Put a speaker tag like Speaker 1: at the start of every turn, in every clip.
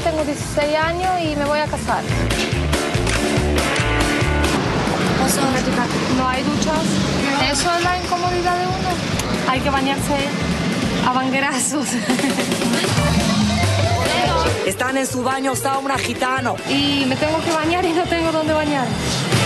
Speaker 1: tengo 16 años y me voy a casar. No hay duchas. Eso es la incomodidad de uno. Hay que bañarse a banguerazos.
Speaker 2: Están en su baño sauna gitano.
Speaker 1: Y me tengo que bañar y no tengo dónde bañar.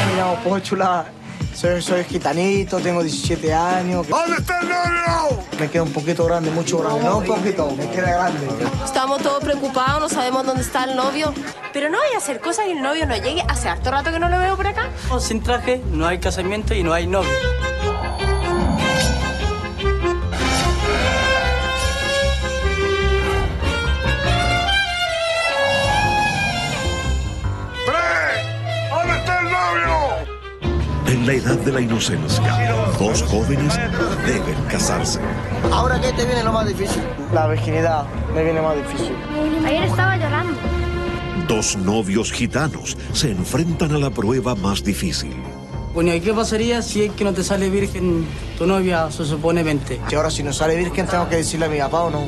Speaker 3: Me llamo Pochula, soy, soy gitanito, tengo 17 años.
Speaker 4: ¿Dónde está el novio?
Speaker 3: Me queda un poquito grande, mucho grande. No un poquito, me queda grande.
Speaker 5: Estamos todos preocupados, no sabemos dónde está el novio. Pero no a hacer cosas y el novio no llegue. Hace harto rato que no lo veo por acá.
Speaker 6: Sin traje no hay casamiento y no hay novio.
Speaker 7: En la edad de la inocencia, dos jóvenes deben casarse.
Speaker 3: Ahora, ¿qué te viene lo más difícil? La virginidad me viene más difícil.
Speaker 1: Ayer estaba llorando.
Speaker 7: Dos novios gitanos se enfrentan a la prueba más difícil.
Speaker 6: Bueno, ¿y qué pasaría si es que no te sale virgen tu novia, se supone 20?
Speaker 3: Y ahora, si no sale virgen, tengo que decirle a mi papá o no.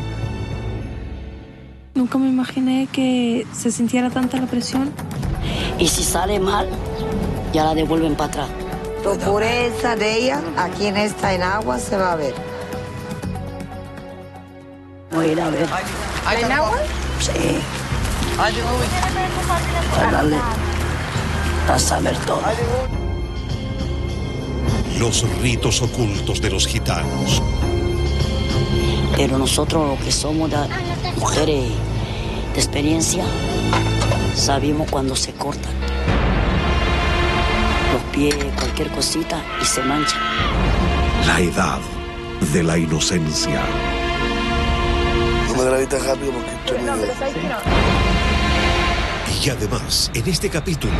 Speaker 8: Nunca me imaginé que se sintiera tanta la presión.
Speaker 2: Y si sale mal, ya la devuelven para atrás.
Speaker 9: La pureza de ella aquí en esta en agua se va a ver.
Speaker 2: Voy a ir a ver.
Speaker 1: ¿En agua?
Speaker 2: Sí. Para darle. Para saber todo.
Speaker 7: Los ritos ocultos de los gitanos.
Speaker 2: Pero nosotros, los que somos de mujeres de experiencia, sabemos cuando se cortan los pies, cualquier cosita, y se manchan.
Speaker 7: La edad de la inocencia.
Speaker 4: No me grabita rápido porque estoy muy bien.
Speaker 7: Y además, en este capítulo,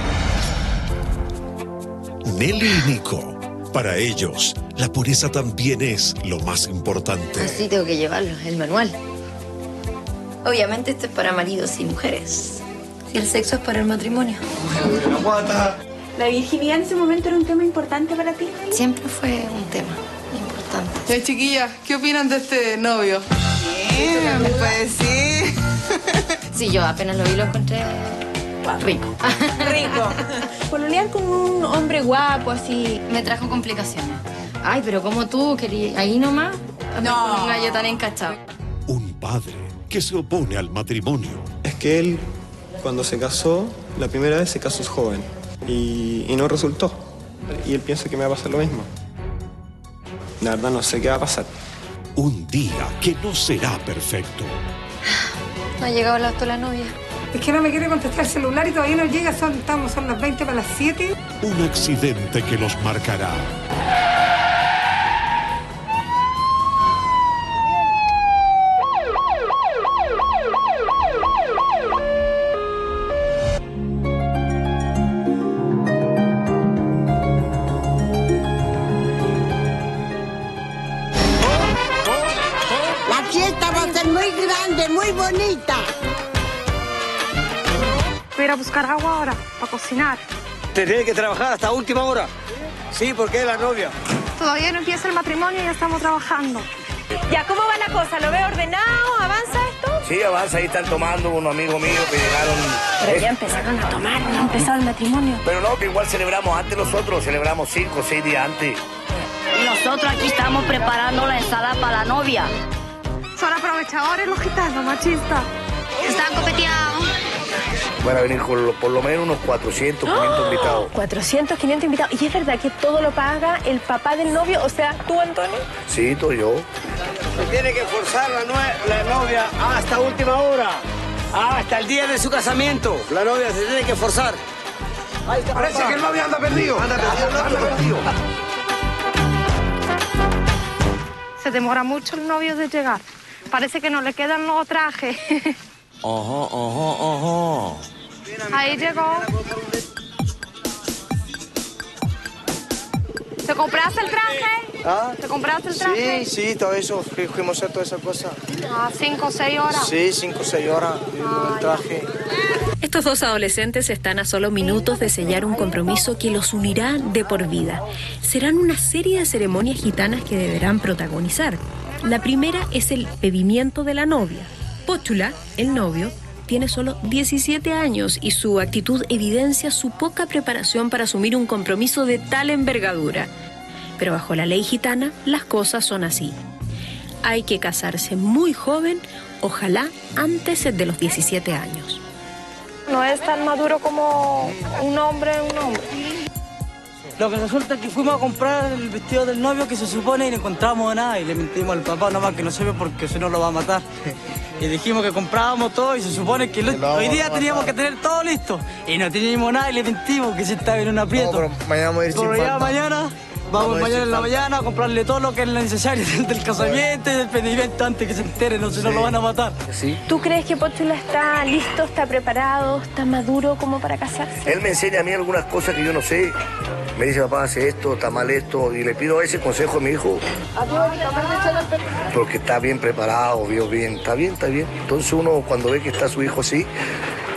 Speaker 7: Nelly y Nico, para ellos, la pureza también es lo más importante.
Speaker 10: Así tengo que llevarlo, el manual. Obviamente esto es para maridos y mujeres. Y el sexo es para el matrimonio.
Speaker 8: ¿La virginidad en ese momento era un tema importante para ti?
Speaker 10: Siempre fue un tema importante.
Speaker 11: Hey, chiquillas, ¿qué opinan de este novio?
Speaker 9: Bien, pues sí.
Speaker 10: Sí, yo apenas lo vi lo encontré rico.
Speaker 5: Rico. Pololear con un hombre guapo, así.
Speaker 10: Me trajo complicaciones. Ay, pero como tú querías ahí nomás, no. con un gallo tan encachado.
Speaker 7: Un padre que se opone al matrimonio.
Speaker 12: Es que él, cuando se casó, la primera vez se casó joven y, y no resultó. Y él piensa que me va a pasar lo mismo. La verdad no sé qué va a pasar.
Speaker 7: Un día que no será perfecto.
Speaker 1: No ha llegado el auto de la novia.
Speaker 8: Es que no me quiere contestar el celular y todavía no llega. Son, estamos, son las 20 para las 7.
Speaker 7: Un accidente que los marcará.
Speaker 9: A
Speaker 8: buscar agua ahora para cocinar.
Speaker 3: Tendré que trabajar hasta última hora. Sí, porque es la novia.
Speaker 8: Todavía no empieza el matrimonio y ya estamos trabajando.
Speaker 5: Ya, ¿cómo va la cosa? ¿Lo veo ordenado? ¿Avanza esto?
Speaker 4: Sí, avanza, ahí están tomando unos amigos míos que llegaron.
Speaker 8: Pero ya empezaron a tomar, no ha empezado el matrimonio.
Speaker 4: Pero no, que igual celebramos antes nosotros, celebramos cinco o seis días antes.
Speaker 2: Y nosotros aquí estamos preparando la ensalada para la novia.
Speaker 8: Son aprovechadores los gitanos, machistas.
Speaker 10: Están copeteados.
Speaker 4: Van a venir con lo- por lo menos unos 400, 500 invitados.
Speaker 5: 400, 500 invitados. ¿Y es verdad que todo lo paga el papá del novio? O sea, tú, Antonio.
Speaker 4: Sí, todo yo.
Speaker 3: Se tiene que forzar la, novia hasta última hora. Hasta el día de su casamiento. La novia se tiene que forzar.
Speaker 4: Parece que el novio anda perdido. Anda perdido, anda perdido.
Speaker 8: Se demora mucho el novio de llegar. Parece que no le quedan los trajes.
Speaker 4: Ojo, ojo, ojo.
Speaker 8: Ahí llegó. ¿Te compraste el traje?
Speaker 3: ¿Ah?
Speaker 8: ¿Te compraste el traje?
Speaker 3: Sí, sí, todo eso. Fui- Fuimos a hacer toda esa cosa.
Speaker 8: Ah, cinco o seis horas.
Speaker 3: Sí, cinco o seis horas. el traje.
Speaker 13: Estos dos adolescentes están a solo minutos de sellar un compromiso que los unirá de por vida. Serán una serie de ceremonias gitanas que deberán protagonizar. La primera es el pedimiento de la novia. Póchula, el novio, tiene solo 17 años y su actitud evidencia su poca preparación para asumir un compromiso de tal envergadura. Pero bajo la ley gitana, las cosas son así. Hay que casarse muy joven, ojalá antes de los 17 años.
Speaker 8: No es tan maduro como un hombre, un hombre.
Speaker 6: Lo que resulta es que fuimos a comprar el vestido del novio que se supone y no encontramos nada y le mentimos al papá nomás que no se ve porque si no lo va a matar. Y dijimos que comprábamos todo y se supone que lo- hoy día teníamos que tener todo listo. Y no teníamos nada y le mentimos que se estaba en un aprieto.
Speaker 4: No, pero mañana vamos a ir sin
Speaker 6: ya mañana vamos,
Speaker 4: a
Speaker 6: mañana en la mañana a comprarle todo lo que es necesario del casamiento y del pedimento antes que se entere, no se no lo van a matar.
Speaker 4: Sí.
Speaker 5: ¿Tú crees que Pochula está listo, está preparado, está maduro como para casarse?
Speaker 4: Él me enseña a mí algunas cosas que yo no sé. Me dice, papá, hace esto, está mal esto. Y le pido ese consejo a mi hijo porque está bien preparado, vio bien. Está bien, está bien. Entonces uno cuando ve que está su hijo así,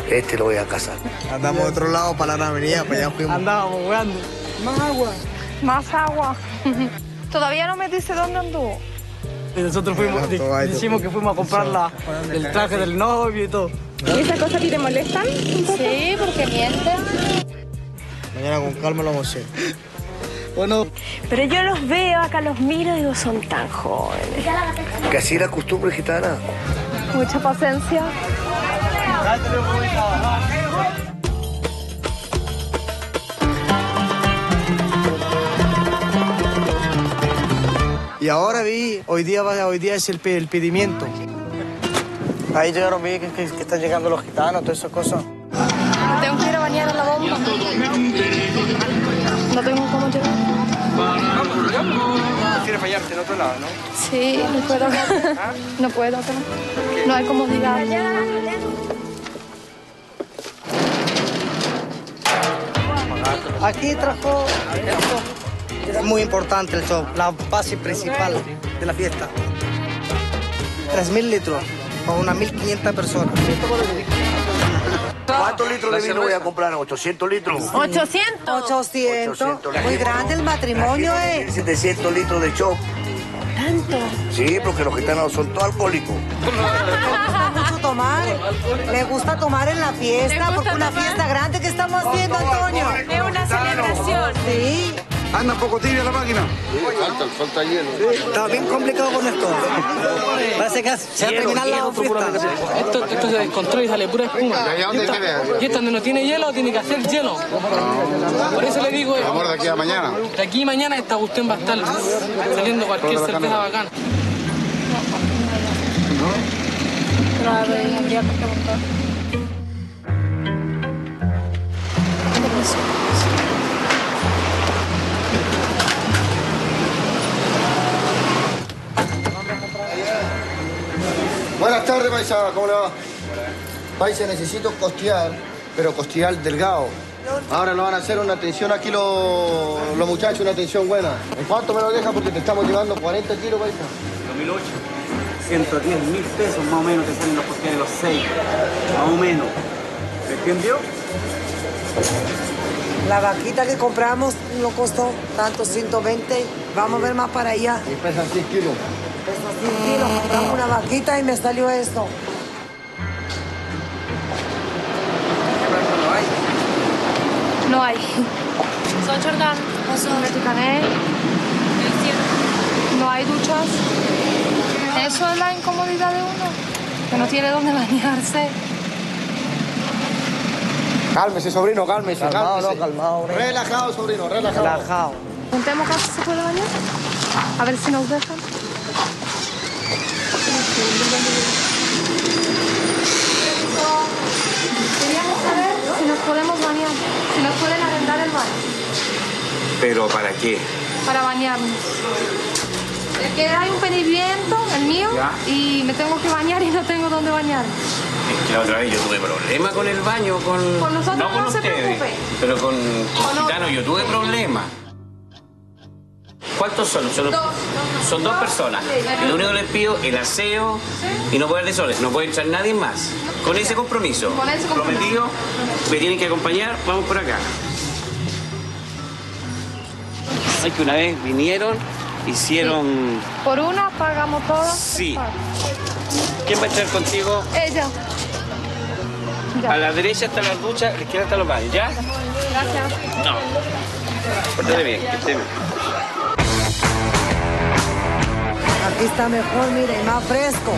Speaker 4: este lo voy a casar.
Speaker 14: Andamos de otro lado para la avenida, para allá fuimos.
Speaker 6: Andábamos jugando.
Speaker 8: Más agua. Más agua. Todavía no me dice dónde anduvo.
Speaker 6: Y nosotros fuimos, decimos que fuimos a comprar la, el traje del novio y todo.
Speaker 8: ¿Y esas cosas a ti te molestan? Sí, porque mienten.
Speaker 14: Mañana con calma lo vamos a hacer.
Speaker 6: Bueno,
Speaker 5: Pero yo los veo, acá los miro y digo, son tan jóvenes.
Speaker 4: Que así la costumbre gitana.
Speaker 8: Mucha paciencia.
Speaker 14: Y ahora vi, hoy día, va- hoy día es el, el pedimiento. Ahí llegaron, vi que, que- que están llegando los gitanos, todas esas cosas.
Speaker 8: Tengo que ir a bañar a la bomba. No tengo cómo llegar.
Speaker 15: ¿Quieres bañarte en otro lado, no?
Speaker 8: Sí, no puedo. No puedo acá. No hay comodidad.
Speaker 6: Aquí trajo esto. Es muy importante el show, la base principal de la fiesta. 3.000 litros para unas 1.500 personas.
Speaker 4: ¿Cuántos litros de vino voy a comprar? ¿800 litros?
Speaker 16: 800. 800. Muy grande el matrimonio, ¿eh?
Speaker 4: 700 litros de chop.
Speaker 16: ¿Tanto?
Speaker 4: Sí, porque los gitanos son todos alcohólicos.
Speaker 16: Le gusta mucho tomar. Le gusta tomar en la fiesta, porque una fiesta grande que estamos haciendo, Antonio.
Speaker 5: Es una celebración.
Speaker 16: Sí.
Speaker 17: Anda un poco tibia la máquina.
Speaker 4: Falta, falta hielo.
Speaker 6: Está bien complicado con esto. Parece que se va a terminar la fiesta.
Speaker 18: Esto, esto se descontrola y sale pura espuma.
Speaker 4: ¿Y allá dónde
Speaker 18: y, esta, y esta donde no tiene hielo, tiene que hacer hielo. Por eso le digo,
Speaker 4: Amor, de aquí a mañana.
Speaker 18: de aquí a mañana esta cuestión va a estar saliendo cualquier cerveza bacana.
Speaker 8: Pero
Speaker 14: Buenas tardes, paisa. ¿Cómo le va? Paisa, necesito costear, pero costear delgado. Ahora nos van a hacer una atención aquí los, los muchachos, una atención buena. ¿En cuánto me lo deja? Porque te estamos llevando 40 kilos, paisa.
Speaker 6: 110 mil pesos más o menos te salen los costeles los 6. Más o menos. ¿Entendió?
Speaker 16: La vaquita que compramos no costó tanto, 120. Vamos a ver más para allá.
Speaker 14: Y pesan 6 kilos.
Speaker 16: Pesa 100 kilos. Compramos una vaquita y me salió esto.
Speaker 8: No hay. Son Jordán. No hay duchas. Eso es la incomodidad de uno. Que no tiene dónde bañarse.
Speaker 14: Cálmese, sobrino, cálmese.
Speaker 6: Calmado,
Speaker 14: cálmese.
Speaker 6: no, calmado.
Speaker 14: Relajado, sobrino, relajado.
Speaker 6: Relajado.
Speaker 8: Preguntemos acá si se puede bañar. A ver si nos dejan. Queríamos saber si nos podemos bañar, si nos pueden arrendar el baño
Speaker 17: ¿Pero para qué?
Speaker 8: para bañarnos. Es que hay un pedimiento, el mío,
Speaker 17: Ya.
Speaker 8: y me tengo que bañar y no tengo dónde bañarme.
Speaker 17: Es que la otra vez yo tuve problema con el baño, con...
Speaker 8: Con nosotros
Speaker 17: no con
Speaker 8: se
Speaker 17: ustedes,
Speaker 8: preocupe.
Speaker 17: pero con, con
Speaker 8: Con
Speaker 17: Gitano yo tuve problemas. ¿Cuántos son? Son,
Speaker 8: Dos.
Speaker 17: son dos personas. Y lo único que les pido el aseo y no poder de soles. No puede entrar nadie más. Con ese compromiso.
Speaker 8: Con ese compromiso.
Speaker 17: Prometido, me tienen que acompañar, vamos por acá. Sé que una vez vinieron, hicieron...
Speaker 8: Por una pagamos todo.
Speaker 17: Sí. ¿Quién va a entrar contigo?
Speaker 8: Ella.
Speaker 17: A la derecha está la ducha, a la izquierda está los baños, ¿ya?
Speaker 19: Gracias.
Speaker 17: No. Pórtate bien, que esté bien.
Speaker 9: Aquí está mejor, mira, y más fresco.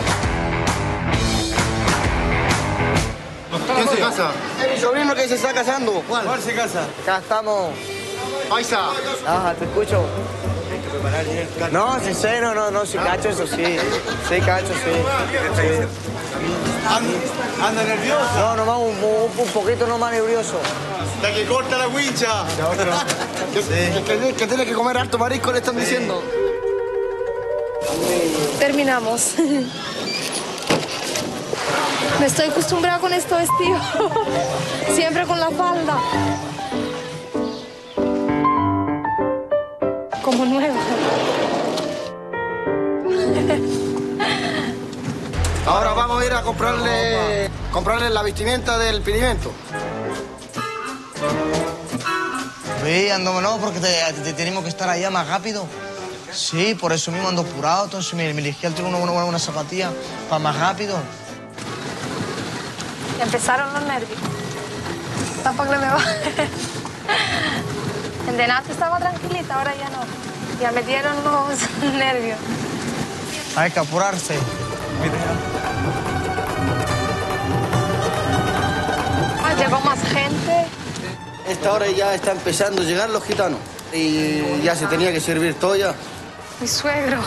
Speaker 14: ¿Quién se casa?
Speaker 17: Es mi sobrino que se está casando.
Speaker 14: ¿Cuál? ¿Cuál se casa?
Speaker 17: Acá estamos.
Speaker 14: Paisa.
Speaker 17: Ajá, te escucho. No, sincero, no, no, sí cacho eso, sí. Sí, cacho, sí. sí.
Speaker 14: Anda nervioso.
Speaker 17: No, nomás un, un, un poquito nomás nervioso.
Speaker 14: Hasta que corta la wincha. Que, que- que tiene que comer harto marisco, le están diciendo.
Speaker 8: Terminamos. Me estoy acostumbrada con este vestido. Siempre con la falda. Como nueva.
Speaker 14: Ahora vamos a ir a comprarle, comprarle la vestimenta del pidimento.
Speaker 3: Sí, ando no, porque te- te- tenemos que estar allá más rápido. Sí, por eso mismo ando apurado, entonces me, me elegí al tiro una, una, una zapatilla para más rápido.
Speaker 8: Empezaron los nervios. Tampoco le me va. En Denate estaba tranquilita, ahora ya no. Ya me dieron los nervios.
Speaker 3: Hay que apurarse.
Speaker 8: Ah, llegó más gente.
Speaker 14: Esta hora ya está empezando a llegar los gitanos. Y ya se tenía que servir todo ya.
Speaker 8: Mi suegro.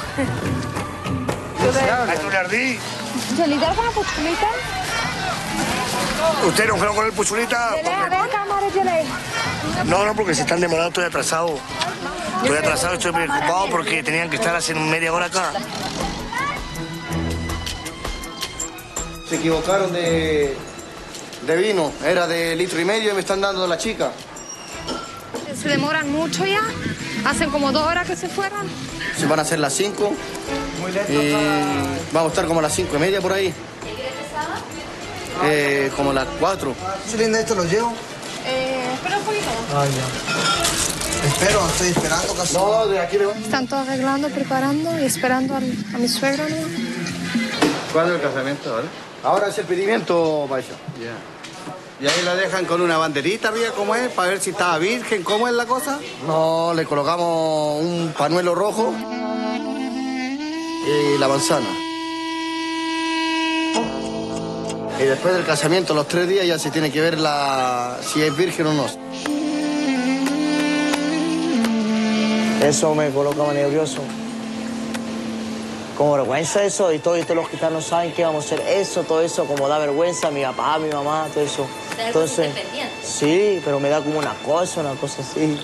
Speaker 4: ¿A tu lardí?
Speaker 8: ¿Se lidera con la puchulita?
Speaker 4: ¿Usted no fueron con el puchulita?
Speaker 8: Yele, a ver, cámara, Yele.
Speaker 4: No, no, porque se están demorando, estoy atrasado. Estoy atrasado, estoy preocupado porque tenían que estar hace media hora acá.
Speaker 14: Se equivocaron de, de vino. Era de litro y medio y me están dando la chica.
Speaker 8: Se demoran mucho ya. Hacen como dos horas que se fueron.
Speaker 14: Se van a hacer las 5. Y vamos a estar como a las cinco y media por ahí. Eh, como las 4.
Speaker 3: ¿Sí, linda, esto lo llevo?
Speaker 8: Eh, espera un poquito.
Speaker 3: Ya. Espero, estoy esperando casi.
Speaker 14: No, de aquí le
Speaker 8: Están todos arreglando, preparando y esperando al- a mi suegro. ¿no?
Speaker 14: ¿Cuándo el casamiento, vale? Ahora es el pedimiento, Paisa.
Speaker 17: Y ahí la dejan con una banderita arriba, ¿cómo es? Para ver si estaba virgen, ¿cómo es la cosa?
Speaker 14: No, le colocamos un panuelo rojo y la manzana. Y después del casamiento, los tres días, ya se tiene que ver la, si es virgen o no.
Speaker 3: Eso me coloca más nervioso. Como vergüenza eso, y todos y todos los gitanos saben que vamos a hacer eso, todo eso, como da vergüenza, mi papá, mi mamá, todo eso. Entonces, sí, pero me da como una cosa, una cosa así.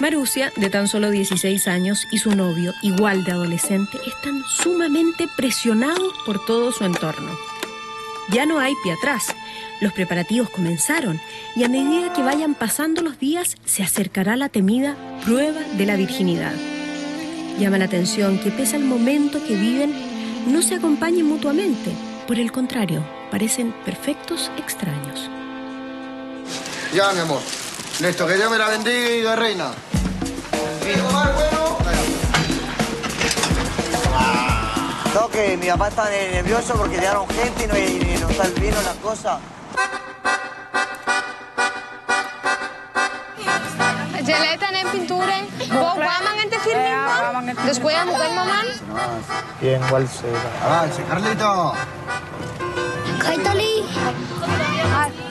Speaker 13: Marusia, de tan solo 16 años, y su novio, igual de adolescente, están sumamente presionados por todo su entorno. Ya no hay pie atrás. Los preparativos comenzaron y a medida que vayan pasando los días se acercará la temida prueba de la virginidad. Llama la atención que pese al momento que viven, no se acompañen mutuamente. Por el contrario, parecen perfectos extraños.
Speaker 14: Ya, mi amor. Listo, que Dios me la bendiga, reina.
Speaker 3: No, que mi papá está nervioso porque llegaron gente y no, y no está el vino, las cosas.
Speaker 8: Yele, ¿tenés pintura? ¿Vos guaman en te firmin, Después a mujer mamá.
Speaker 3: Bien, igual se
Speaker 14: Avance, Carlito.
Speaker 8: Kaitoli.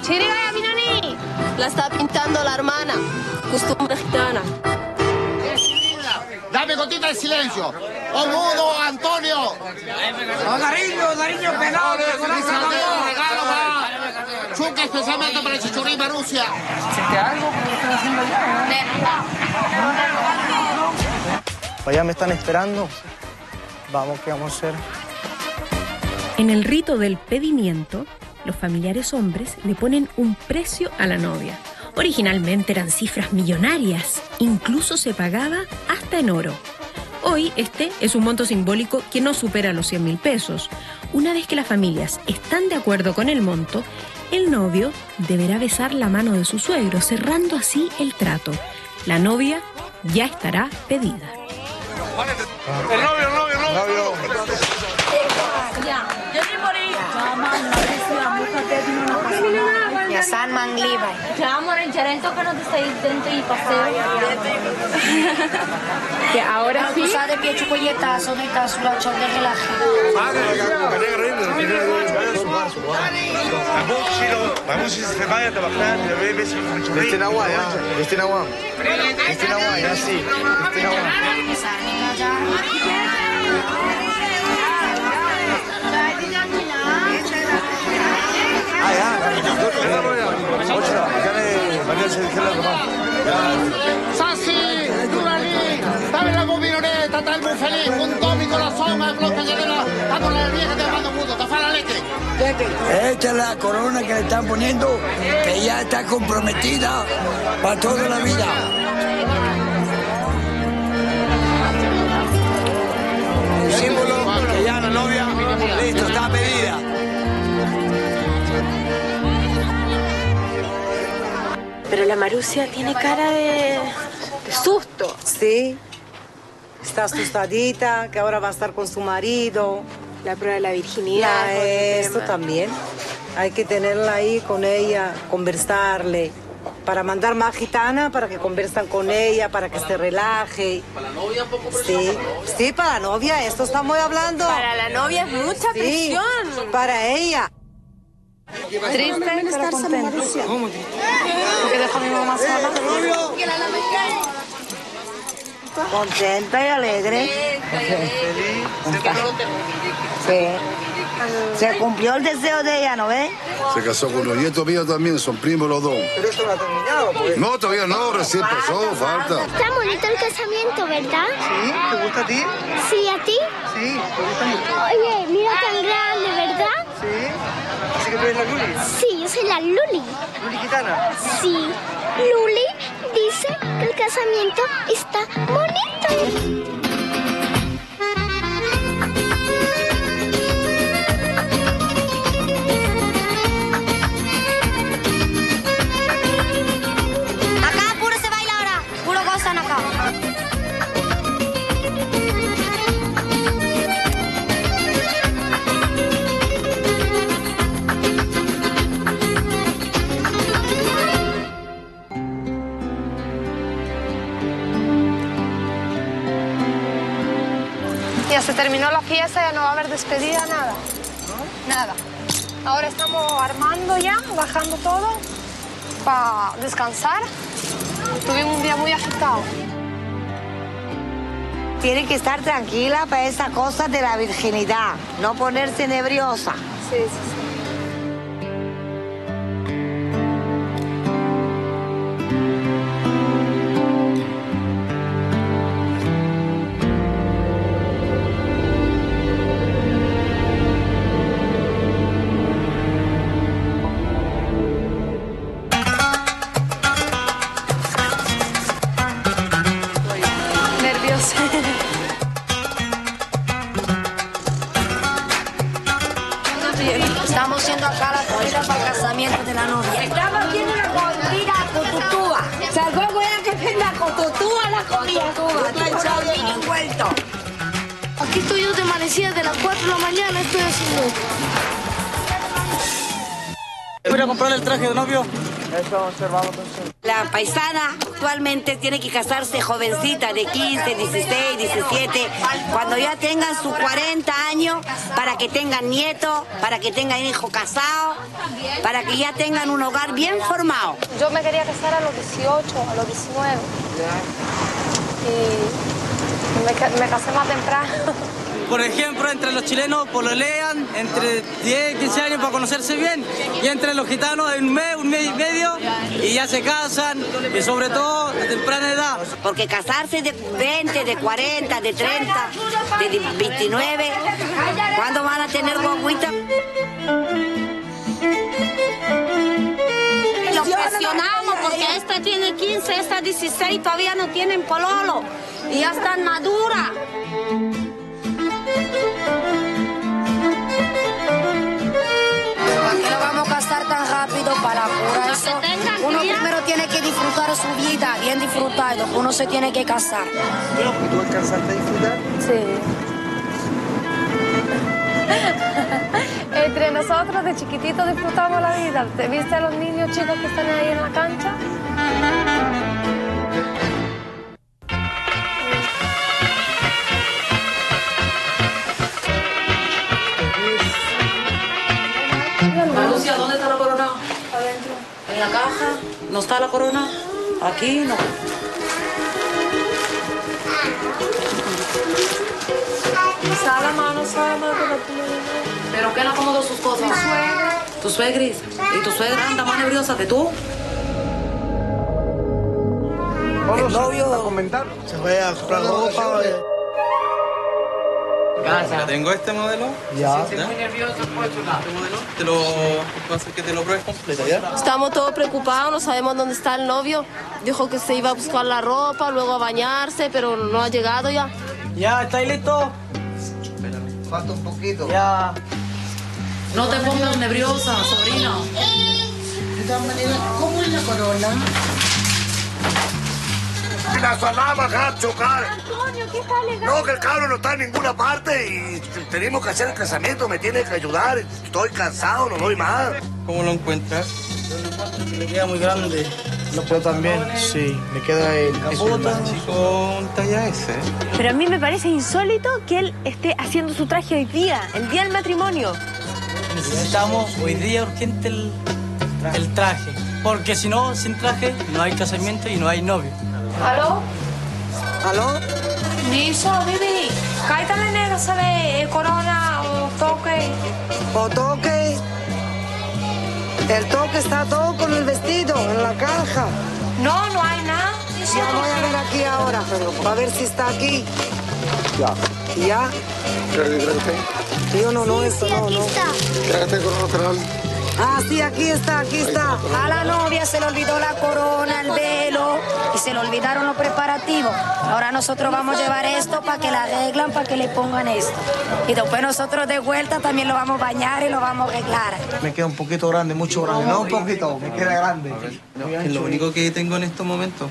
Speaker 8: Chirigaya, Minoni.
Speaker 20: La está pintando la hermana. Costumbre gitana.
Speaker 14: Dame gotita de silencio. ¡Oh, mudo, Antonio!
Speaker 17: Nariño, Nariño, pegado!
Speaker 14: regalo más! Chuca especialmente para el chichurí Marusia.
Speaker 3: Allá me están esperando. Vamos, ¿qué vamos a hacer?
Speaker 13: En el rito del pedimiento, los familiares hombres le ponen un precio a la novia. Originalmente eran cifras millonarias, incluso se pagaba hasta en oro. Hoy este es un monto simbólico que no supera los 100 mil pesos. Una vez que las familias están de acuerdo con el monto, el novio deberá besar la mano de su suegro, cerrando así el trato. La novia ya estará pedida.
Speaker 4: El novio, el novio, el novio.
Speaker 21: San Mangliba.
Speaker 22: Gerento che non ti stai dentro i paseo.
Speaker 21: Que ahora
Speaker 23: sí. Que de cápsula chon de relaje.
Speaker 3: vamos si se vaya a trabajar,
Speaker 24: Sassi, Duralí, dame la gobinoneta, tal muy feliz, con todo mi corazón, a la, a con la vieja de mando mundo, te fa la leche.
Speaker 25: Esta es la corona que le están poniendo, que ya está comprometida para toda la vida.
Speaker 5: Pero la Marusia tiene cara de, de susto.
Speaker 16: Sí. Está asustadita, que ahora va a estar con su marido.
Speaker 5: La prueba de la virginidad.
Speaker 16: Ya, esto también. Hay que tenerla ahí con ella, conversarle. Para mandar más gitana, para que conversan con ella, para que se relaje. Sí, sí, para la novia, esto estamos hablando.
Speaker 5: Para la novia es mucha
Speaker 16: Sí,
Speaker 5: presión.
Speaker 16: Para ella.
Speaker 8: Triste, pero contenta. Porque dejo a mi mamá sola.
Speaker 23: Contenta y alegre. Sí. Se cumplió el deseo de ella, ¿no ves?
Speaker 26: Se casó con los nietos míos también, son primos los dos.
Speaker 16: Pero esto no ha terminado, pues.
Speaker 26: No, todavía no, recién empezó, falta.
Speaker 1: Está bonito el casamiento, ¿verdad?
Speaker 16: ¿Sí? ¿Te gusta a ti?
Speaker 1: Sí, ¿a ti?
Speaker 16: Sí, ¿te gusta a mí?
Speaker 1: Oye, mira tan grande, ¿verdad?
Speaker 16: Sí. Que tú eres la Luli.
Speaker 1: Sí, yo soy la Luli.
Speaker 16: Luli gitana.
Speaker 1: Sí. Luli dice que el casamiento está bonito.
Speaker 8: Terminó la fiesta, ya no va a haber despedida, nada. Nada. Ahora estamos armando ya, bajando todo para descansar. Tuvimos un día muy agitado.
Speaker 23: Tiene que estar tranquila para esa cosa de la virginidad, no ponerse nerviosa.
Speaker 8: Sí, sí, sí.
Speaker 6: Traje de novio.
Speaker 16: Eso observamos entonces.
Speaker 23: La paisana actualmente tiene que casarse jovencita de 15, 16, 17, cuando ya tengan sus 40 años, para que tengan nietos, para que tengan hijos casados, para que ya tengan un hogar bien formado.
Speaker 8: Yo me quería casar a los 18, a los 19. Y me casé más temprano.
Speaker 6: Por ejemplo, entre los chilenos pololean entre 10 y 15 años para conocerse bien. Y entre los gitanos en un mes, un mes y medio, y ya se casan. Y sobre todo de temprana edad.
Speaker 23: Porque casarse de 20, de 40, de 30, de 29, ¿cuándo van a tener guaguita?
Speaker 21: Los presionamos porque esta tiene 15, esta 16, todavía no tienen pololo. Y ya están maduras.
Speaker 23: Su vida, bien disfrutado, uno se tiene que casar.
Speaker 16: ¿Y tú alcanzaste a disfrutar?
Speaker 8: Sí. Entre nosotros nosotros de chiquititos disfrutamos la vida. ¿Te viste a los niños chicos que están ahí en la cancha?
Speaker 27: ¿En la caja? ¿No está la corona? Aquí no.
Speaker 8: Mano, sala mano, pero tú no
Speaker 27: ¿Pero quién acomodó sus cosas?
Speaker 8: Tu suegra.
Speaker 27: ¿Tu suegris? ¿Y tu suegra anda más nerviosa que tú?
Speaker 3: El novio a comentar. Se vaya a comprar ropa.
Speaker 18: Gracias. Tengo este modelo.
Speaker 3: Ya.
Speaker 18: Estoy muy nervioso por Este modelo. Te lo hacer que te lo pruebes completa, ¿ya?
Speaker 5: Estamos todos preocupados, no sabemos dónde está el novio. Dijo que se iba a buscar la ropa, luego a bañarse, pero no ha llegado ya.
Speaker 6: Ya, ¿estáis listos?
Speaker 26: Falta un poquito.
Speaker 6: Ya.
Speaker 27: No te pongas nerviosa, sobrina.
Speaker 4: De todas maneras, ¿cómo es la corona?
Speaker 3: La salama acá a chocar.
Speaker 1: Antonio, ¿qué está legal?
Speaker 3: No, que el cabro no está en ninguna parte y tenemos que hacer el casamiento, me tiene que ayudar. Estoy cansado, no doy más.
Speaker 18: ¿Cómo lo encuentras?
Speaker 6: Le queda muy grande.
Speaker 3: Yo también, sí, me queda el
Speaker 18: Chico, un talla S.
Speaker 5: Pero a mí me parece insólito que él esté haciendo su traje hoy día, el día del matrimonio.
Speaker 6: Necesitamos hoy día urgente el, el traje. Porque si no, sin traje, no hay casamiento y no hay novio.
Speaker 8: ¿Aló?
Speaker 9: ¿Aló?
Speaker 8: Niso, Vivi. Cállate nega, ¿sabe? Eh, Corona o toque.
Speaker 9: ¿O toque? El toque está todo con el vestido, en la caja.
Speaker 8: No, no hay nada.
Speaker 9: Ya voy a ver aquí ahora, a ver si está aquí.
Speaker 26: Ya.
Speaker 9: ¿Ya? Yo no, no, esto
Speaker 1: sí,
Speaker 9: no,
Speaker 1: aquí
Speaker 9: no.
Speaker 1: está.
Speaker 26: ¿Qué corona federal?
Speaker 9: Ah, sí, aquí está, aquí está.
Speaker 21: A la novia se le olvidó la corona, el velo y se le olvidaron los preparativos. Ahora nosotros vamos a llevar esto para que la arreglan, para que le pongan esto. Y después nosotros de vuelta también lo vamos a bañar y lo vamos a arreglar.
Speaker 3: Me queda un poquito grande, mucho grande. No un poquito, me queda grande.
Speaker 18: Es lo único que tengo en estos momentos.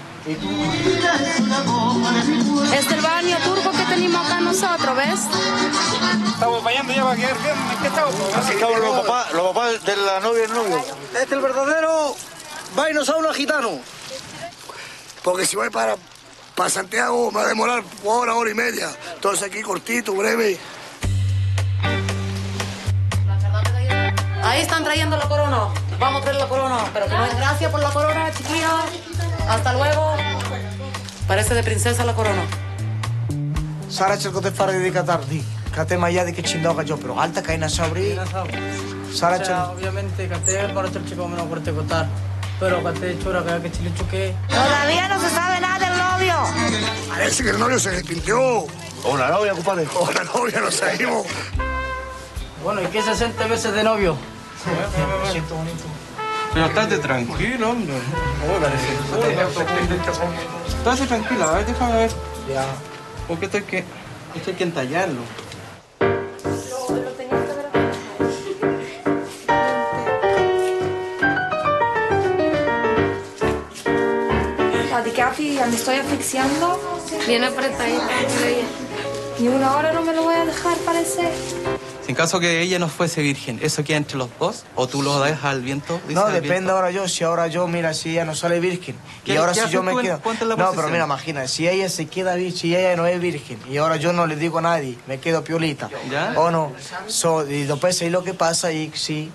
Speaker 8: Es el baño turco que tenemos acá nosotros, ¿ves?
Speaker 25: Estamos bañando ya para quedar bien. ¿En qué estamos?
Speaker 26: Así estaban los papás, los papás de la novia y el novio.
Speaker 3: Este es el verdadero vainosauro gitano. Porque si voy para, para Santiago me va a demorar hora, hora y media. Entonces aquí cortito, breve.
Speaker 27: Ahí están trayendo la corona. Vamos a traer la corona. Pero que no es gracias por la corona, chiquilla. Hasta luego. Parece de princesa la corona.
Speaker 3: Sara cerco de fare di Qatardi. Kate maya di che chindoga yo, pero alta caina sabri. Sara
Speaker 6: O sea, obviamente, Cate para el chico menos fuerte contar. Pero Cate chura que que chile chuque.
Speaker 21: Todavía no se sabe nada del novio.
Speaker 3: Parece que el novio se arrepintió. O la novia, compadre. O la novia, no seguimos.
Speaker 6: Bueno, ¿y qué se siente verse de novio?
Speaker 3: Me siento bonito.
Speaker 18: Pero estate tranquilo, hombre. Estate tranquila, a ver, déjame ver.
Speaker 3: Ya.
Speaker 18: Porque esto hay que, esto hay que entallarlo.
Speaker 8: La de Katy, ya me estoy asfixiando. Bien apretadita. Ni una hora no me lo voy a dejar, parece.
Speaker 18: Si en caso que ella no fuese virgen, ¿eso queda entre los dos? ¿O tú lo dejas al viento?
Speaker 3: No,
Speaker 18: al
Speaker 3: depende
Speaker 18: viento.
Speaker 3: ahora yo. Si ahora yo, mira, si ella no sale virgen. Y
Speaker 18: ¿Qué-
Speaker 3: ahora si yo me
Speaker 18: en-
Speaker 3: quedo.
Speaker 18: en
Speaker 3: No, pero mira, imagina, si ella se queda virgen, si ella no es virgen, y ahora yo no le digo a nadie, me quedo piolita.
Speaker 18: ¿Ya?
Speaker 3: ¿O no? So, y después ahí lo que pasa y sí.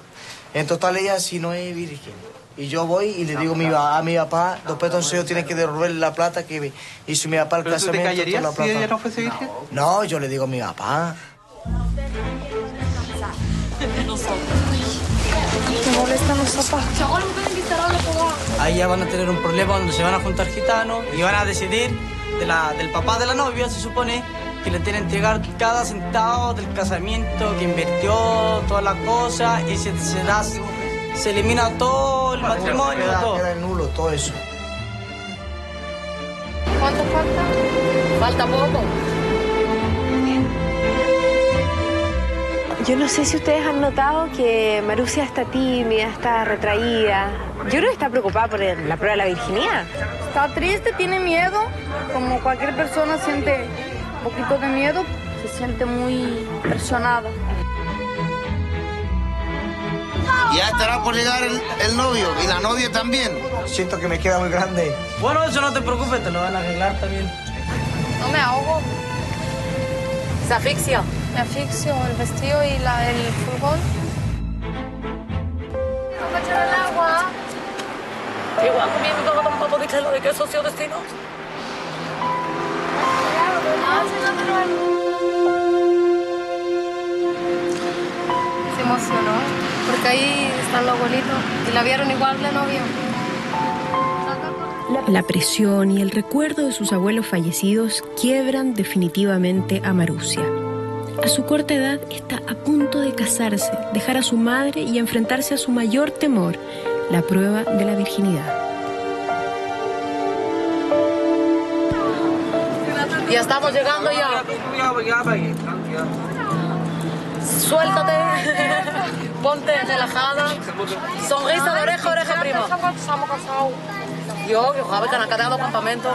Speaker 3: En total ella si no es virgen. Y yo voy y le digo a mi, a mi papá, después entonces yo tiene que devolverle la plata que hizo mi papá el
Speaker 18: ¿Pero tú te
Speaker 3: casamiento.
Speaker 18: callarías
Speaker 3: la
Speaker 18: si
Speaker 3: plata.
Speaker 18: ella no fuese virgen?
Speaker 3: No, yo le digo a mi papá.
Speaker 8: Me molestan los zapatos.
Speaker 6: Ahí ya van a tener un problema donde se van a juntar gitanos y van a decidir de la, del papá de la novia, se supone, que le tienen que entregar cada centavo del casamiento que invirtió, todas las cosas, y se, se da, se elimina todo el matrimonio,
Speaker 3: Queda,
Speaker 6: todo.
Speaker 3: queda nulo todo eso.
Speaker 8: ¿Cuánto falta?
Speaker 5: Falta poco. Yo no sé si ustedes han notado que Marusia está tímida, está retraída. Yo creo que está preocupada por la prueba de la virginidad.
Speaker 28: Está triste, tiene miedo, como cualquier persona siente un poquito de miedo, se siente muy presionada.
Speaker 26: Ya estará por llegar el, el novio y la novia también.
Speaker 29: Siento que me queda muy grande.
Speaker 6: Bueno, eso no te preocupes, te lo van a arreglar también.
Speaker 8: No me ahogo.
Speaker 27: Se asfixia.
Speaker 8: Me asfixio el vestido y la, el furgón. Me echar el agua.
Speaker 27: Igual conmigo tampoco dice lo de que socio destino.
Speaker 8: Se emocionó porque ahí están los abuelitos y la vieron igual de novio.
Speaker 13: La presión y el recuerdo de sus abuelos fallecidos quiebran definitivamente a Marusia. A su corta edad está a punto de casarse, dejar a su madre y enfrentarse a su mayor temor, la prueba de la virginidad.
Speaker 27: Ya estamos llegando ya. Suéltate. Ponte relajada. Sonrisa de oreja oreja, prima. Yo, yo jugaba canacatado campamento.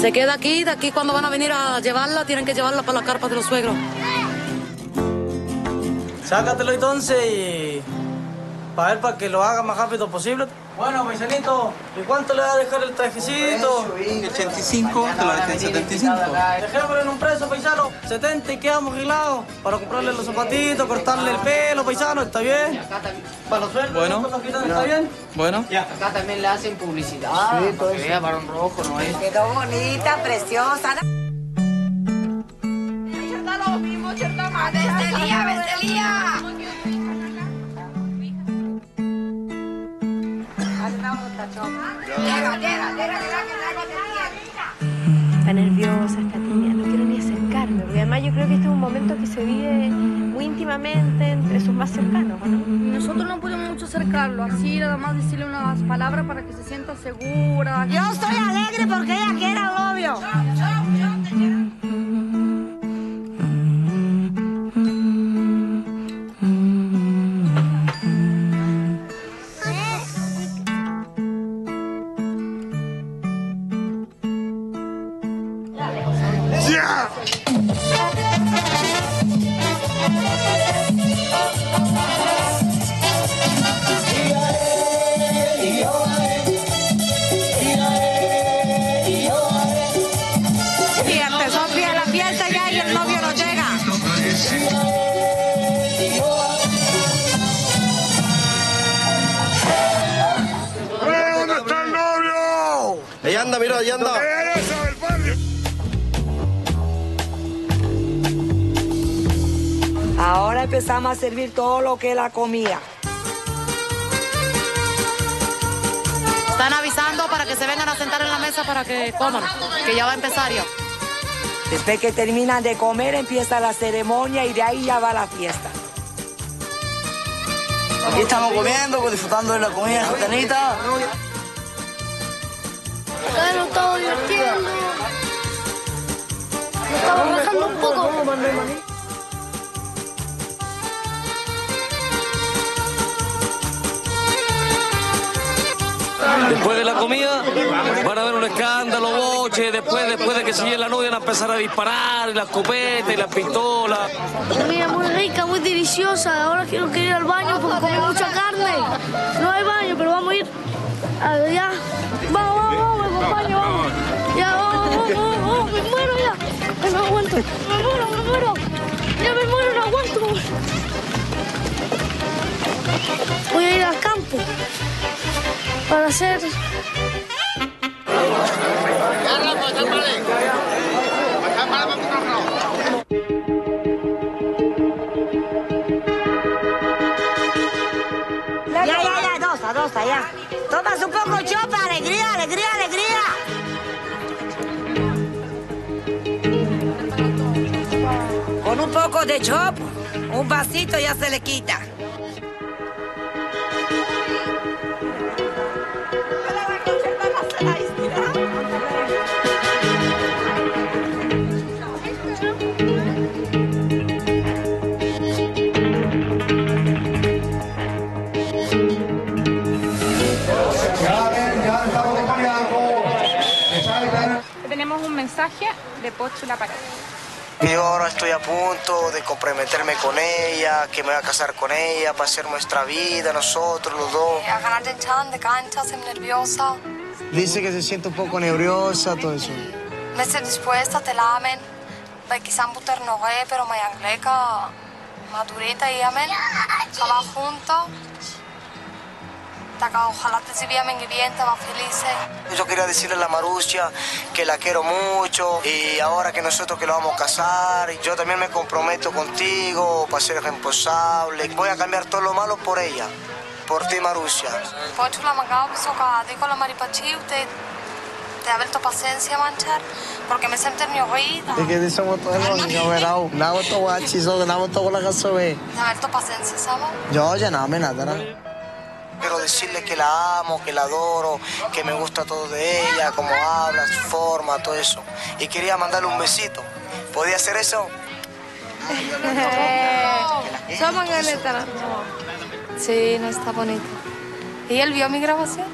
Speaker 27: Se queda aquí, de aquí cuando van a venir a llevarla, tienen que llevarla para la carpa de los suegros.
Speaker 6: Sácatelo entonces. Para ver para que lo haga más rápido posible. Bueno, paisanito, ¿y cuánto le va a dejar el trajecito?
Speaker 18: 85, te lo dejé en 75.
Speaker 6: Dejémoslo en un precio, paisano. 70 y quedamos arreglados. Para comprarle los zapatitos, cortarle el pelo, paisano, ¿está bien? Para los sueldos,
Speaker 18: Bueno.
Speaker 6: ¿está bien?
Speaker 18: Bueno.
Speaker 30: Acá también le hacen publicidad.
Speaker 29: Sí, todo
Speaker 30: para que
Speaker 29: eso.
Speaker 30: vea varón rojo, ¿no es?
Speaker 9: Quedó bonita, preciosa. Bestelía. Llega, llega, llega, llega,
Speaker 5: Está nerviosa, está tímida, no quiero ni acercarme, porque además yo creo que este es un momento que se vive muy íntimamente entre sus más cercanos, ¿o ¿no?
Speaker 20: Nosotros no podemos mucho acercarlo, así nada más decirle unas palabras para que se sienta segura.
Speaker 9: Yo estoy alegre porque ella quiere al novio.
Speaker 23: Ahora empezamos a servir todo lo que es la comida.
Speaker 27: Están avisando para que se vengan a sentar en la mesa para que coman, que ya va a empezar ya.
Speaker 23: Después que terminan de comer empieza la ceremonia y de ahí ya va la fiesta.
Speaker 29: Aquí estamos comiendo, pues, disfrutando de la comida satanita.
Speaker 20: Nos estamos divirtiendo. Nos estamos bajando un poco.
Speaker 31: Después de la comida van a ver un escándalo, boche, después, después de que se llegue la novia van a empezar a disparar, y la escopeta y las pistolas.
Speaker 20: Comida muy rica, muy deliciosa. Ahora quiero que ir al baño porque comí mucha carne. No hay baño, pero vamos a ir allá. Vamos, vamos, vamos, al baño, vamos. Ya, vamos, vamos, vamos, vamos, me muero ya. No aguanto. Me muero, me muero. Ya me muero, no aguanto. Voy a ir al campo para hacer
Speaker 9: Ya, ya, ya, dos, a dos, ya. Tomas un poco chopa, alegría, alegría, alegría. Con un poco de chop, un vasito ya se le quita.
Speaker 5: Mensaje de Póstula para.
Speaker 3: Yo ahora estoy a punto de comprometerme con ella, que me voy a casar con ella para hacer nuestra vida, nosotros los dos.
Speaker 8: Soy nerviosa.
Speaker 3: Dice que se siente un poco nerviosa, todo eso.
Speaker 8: Me estoy dispuesta, te lamen. Vai quizá un pero me madurita y amen. Sala juntos. Ojalá te sirviamen y bien, va feliz.
Speaker 3: Yo quería decirle a la Marusia que la quiero mucho y ahora que nosotros que lo vamos a casar, yo también me comprometo contigo para ser responsable. Voy a cambiar todo lo malo por ella, por ti Marusia.
Speaker 8: Počula magao visoka, dico la maripachi, te te haber tu paciencia manchar, porque me siento nerviosa.
Speaker 3: Es que somos todos los niños, ¿verdad? Nada, todo guachizo, nada, todo la casa, ve.
Speaker 8: Te haber tu paciencia, ¿sabes?
Speaker 3: Yo ya no me nada, ¿no? Quiero decirle que la amo, que la adoro, que me gusta todo de ella, cómo habla, su forma, todo eso. Y quería mandarle un besito. ¿Podía hacer eso?
Speaker 8: Somos Galeta. Sí, no está bonito. ¿Y él vio mi grabación?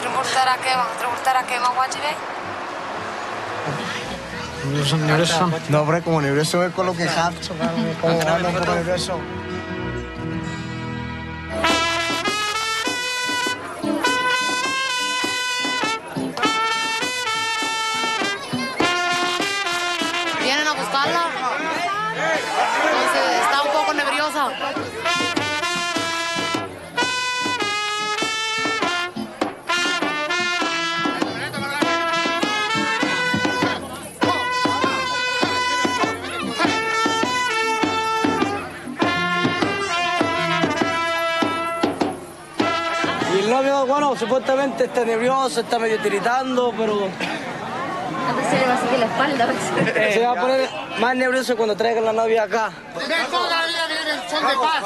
Speaker 8: Tributara quema, tributara quema, guachive.
Speaker 3: No, hombre, como nervioso es con
Speaker 27: está
Speaker 6: nervioso, está medio tiritando, pero
Speaker 10: Antes se le va a seguir la espalda.
Speaker 6: se va a poner más nervioso cuando traigan la novia acá.
Speaker 26: Toda la vida vienen son de paz.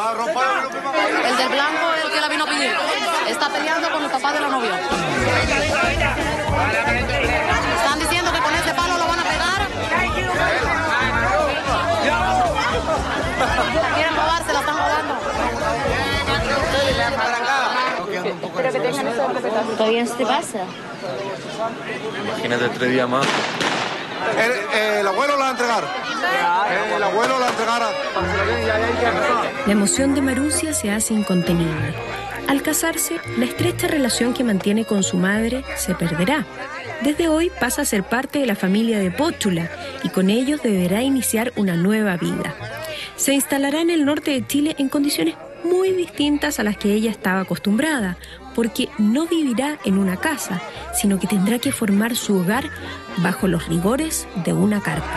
Speaker 27: El del blanco es el que la vino a pedir. Está peleando con el papá de la novia. Están diciendo que con ese palo lo van a pegar. Quieren robarse, la están robando.
Speaker 10: Pero que tengan eso de Todavía no se te pasa.
Speaker 32: Imagínate tres días más.
Speaker 26: El, el abuelo la va a entregar. El abuelo la entregará.
Speaker 13: La emoción de Marusia se hace incontenible. Al casarse, la estrecha relación que mantiene con su madre se perderá. Desde hoy pasa a ser parte de la familia de Póchula y con ellos deberá iniciar una nueva vida. Se instalará en el norte de Chile en condiciones muy distintas a las que ella estaba acostumbrada, porque no vivirá en una casa, sino que tendrá que formar su hogar bajo los rigores de una carpa.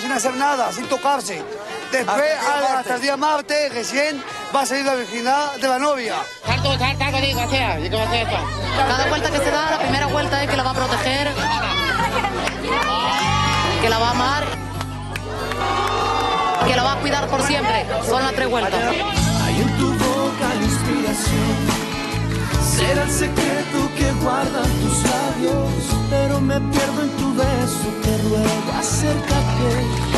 Speaker 25: Sin hacer nada, sin tocarse. Después, al- hasta el día martes, recién, va a salir la virginidad de la novia.
Speaker 27: Cada vuelta que se da, la primera vuelta es que la va a proteger, que la va a amar, que la va a cuidar por siempre. Son las tres vueltas.
Speaker 33: Hay en tu boca la inspiración. Será el secreto que guardan tus labios. Pero me pierdo en tu beso. Te ruego, acércate.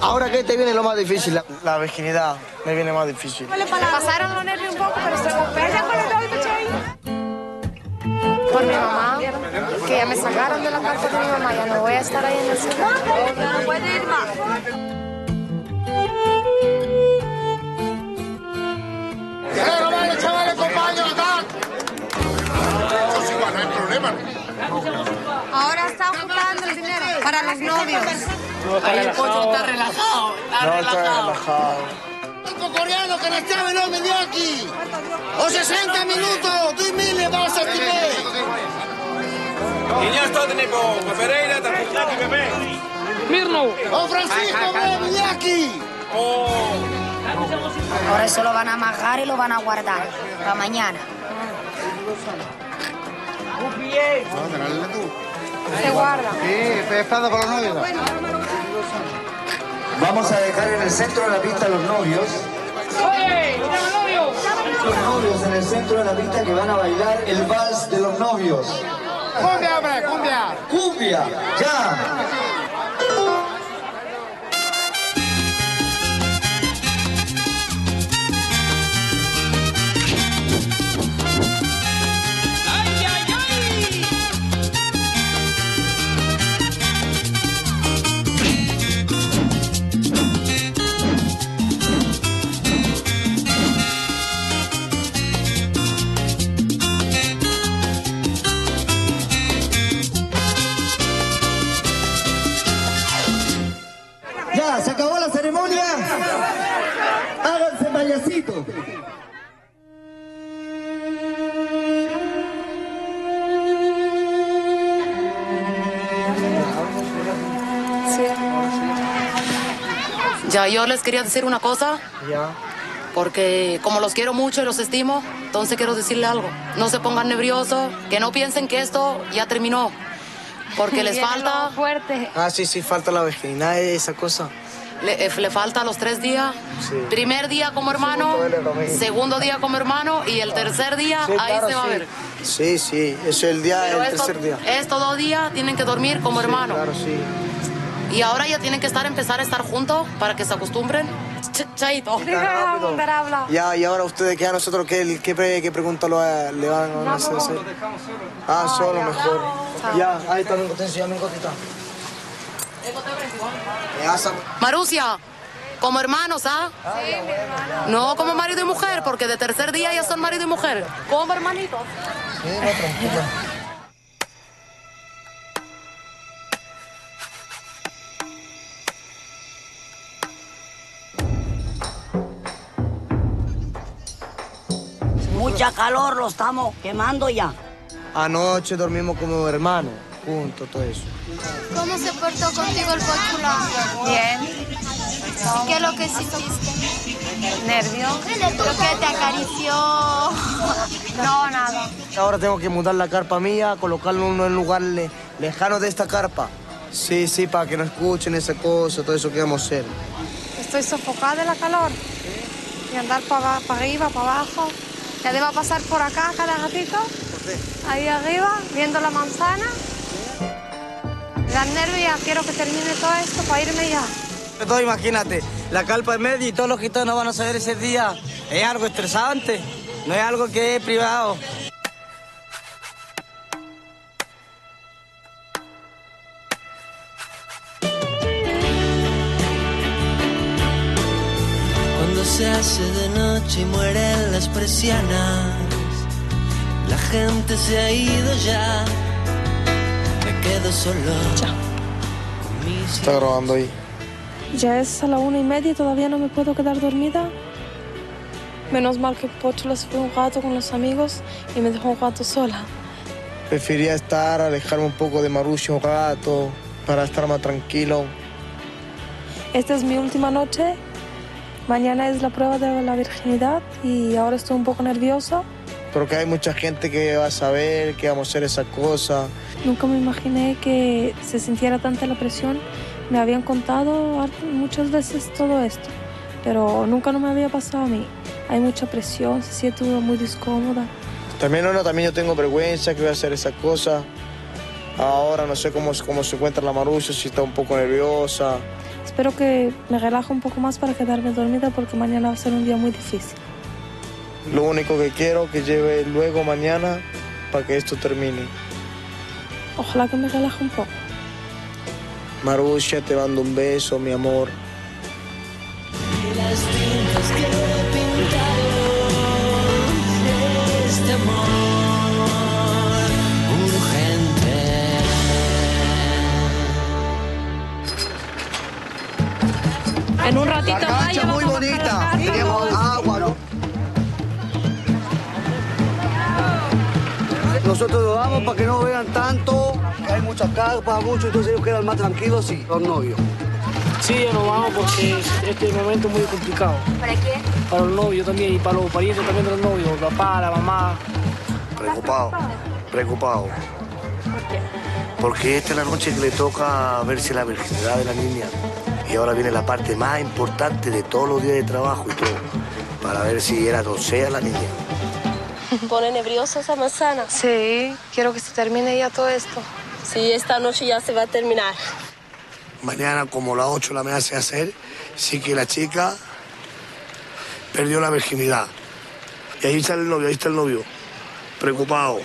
Speaker 3: Ahora que te viene lo más difícil, la, la virginidad me viene más difícil.
Speaker 8: Pasaron los nervios un poco, pero se recupera. Por mi mamá, que ya me sacaron de la casa de mi mamá, ya no voy a estar ahí en el ciudad. No puede ir más.
Speaker 26: ¡Pero vale, chavales, compañeros, acá! no hay problema.
Speaker 8: Ahora está ocupando el dinero para los novios.
Speaker 27: Ahí el pocho está relajado, está relajado.
Speaker 3: Relajado.
Speaker 26: Cinco coreanos que la llave no me dio aquí. O 60 minutos, tú y miles vas a
Speaker 34: ja sto ne po po Pereira Iñaki bebé.
Speaker 26: Mirno. ¡Oh, Francisco, Iñaki!
Speaker 1: Ahora eso lo van a amarrar y lo van a guardar para mañana.
Speaker 8: Se guarda.
Speaker 17: Sí, estoy esperando con los novios.
Speaker 35: Vamos a dejar en el centro de la pista a los novios.
Speaker 26: ¡Oye! novio!
Speaker 35: Los novios en el centro de la pista que van a bailar el vals de los novios.
Speaker 26: ¡Cumbia, hombre, cumbia!
Speaker 35: ¡Cumbia! Ya,
Speaker 27: Yo les quería decir una cosa. Porque como los quiero mucho y los estimo, entonces quiero decirle algo. No se pongan nerviosos, que no piensen que esto ya terminó. Porque les
Speaker 8: Viene
Speaker 27: falta,
Speaker 8: fuerte.
Speaker 3: Ah, sí, sí, falta la virginidad, esa cosa.
Speaker 27: le, eh, le falta los tres días.
Speaker 3: Sí.
Speaker 27: Primer día como hermano, segundo día como hermano y el tercer día
Speaker 3: Sí,
Speaker 27: ahí
Speaker 3: claro,
Speaker 27: se va a ver.
Speaker 3: Sí, sí, es el día,
Speaker 27: Pero
Speaker 3: el
Speaker 27: esto-
Speaker 3: tercer día.
Speaker 27: Estos dos días tienen que dormir como hermano.
Speaker 3: Claro, sí.
Speaker 27: Y ahora ya tienen que estar, empezar a estar juntos para que se acostumbren. Ch- chaito.
Speaker 3: Ya, y ahora ustedes, ¿qué a nosotros qué, qué, pre- qué pregunta lo, le van a hacer? Ah, solo mejor. Ya, ahí está mi potencia, mi cotita.
Speaker 27: Marucia, como hermanos, ¿ah? No como marido y mujer, porque de tercer día ya son marido y mujer. Como hermanitos.
Speaker 3: Sí, no, tranquila.
Speaker 9: Mucha calor, lo estamos quemando ya.
Speaker 3: Anoche dormimos como hermanos, juntos, todo eso.
Speaker 23: ¿Cómo se portó contigo el pochula?
Speaker 8: Bien.
Speaker 23: ¿Qué es lo que sentiste?
Speaker 8: Nervio.
Speaker 23: ¿Lo que te acarició?
Speaker 8: No, nada.
Speaker 3: Ahora tengo que mudar la carpa mía, colocarlo en un lugar le- lejano de esta carpa. Sí, sí, para que no escuchen esa cosa, todo eso que vamos a hacer.
Speaker 8: Estoy sofocada de la calor. Y andar para arriba, para abajo. Ya debo pasar por acá cada ratito. Ahí arriba, viendo la manzana. Me da nervio y ya quiero que termine todo esto para irme ya.
Speaker 6: Todo, imagínate, la calpa en medio y todos los gitanos van a saber ese día. Es algo estresante, no es algo que es privado.
Speaker 36: Hace de noche y mueren las persianas, la gente se ha ido ya, me quedo solo. mis
Speaker 3: Está grabando ahí.
Speaker 8: Ya es a la una y media y todavía no me puedo quedar dormida. Menos mal que Pochula se fue un rato con los amigos y me dejó un rato sola.
Speaker 3: Prefería estar, alejarme un poco de Marucho un rato, para estar más tranquilo.
Speaker 8: Esta es mi última noche. Mañana es la prueba de la virginidad y ahora estoy un poco nerviosa.
Speaker 3: Pero que hay mucha gente que va a saber que vamos a hacer esa cosa.
Speaker 8: Nunca me imaginé que se sintiera tanta la presión. Me habían contado muchas veces todo esto, pero nunca no me había pasado a mí. Hay mucha presión, se siente muy incómoda.
Speaker 3: También, no, no, también yo tengo vergüenza que voy a hacer esa cosa. Ahora no sé cómo, cómo se encuentra la Marucha, si está un poco nerviosa.
Speaker 8: Espero que me relaje un poco más para quedarme dormida porque mañana va a ser un día muy difícil.
Speaker 3: Lo único que quiero que lleve luego mañana para que esto termine.
Speaker 8: Ojalá que me relaje un poco.
Speaker 3: Marucha, te mando un beso, mi amor.
Speaker 8: En un ratito
Speaker 17: La cancha muy bonita. Tenemos agua, ¿no?
Speaker 25: Nosotros lo damos para que no vean tanto, que hay muchas carpas, mucho, entonces ellos quedan más tranquilos y los novios.
Speaker 37: Sí, ya nos vamos porque este momento es muy complicado.
Speaker 5: ¿Para qué?
Speaker 37: Para los novios también y para los parientes también de los novios, el papá, la mamá.
Speaker 4: Preocupado, preocupado.
Speaker 5: ¿Por qué?
Speaker 4: Porque esta es la noche que le toca verse la virginidad de la niña. Y ahora viene la parte más importante de todos los días de trabajo y todo, para ver si era doncella la niña.
Speaker 20: Pone nerviosa esa manzana.
Speaker 8: Sí, quiero que se termine ya todo esto.
Speaker 20: Sí, esta noche ya se va a terminar.
Speaker 4: Mañana, como las 8 la me hace hacer, sí que la chica perdió la virginidad. Y ahí está el novio, ahí está el novio, preocupado,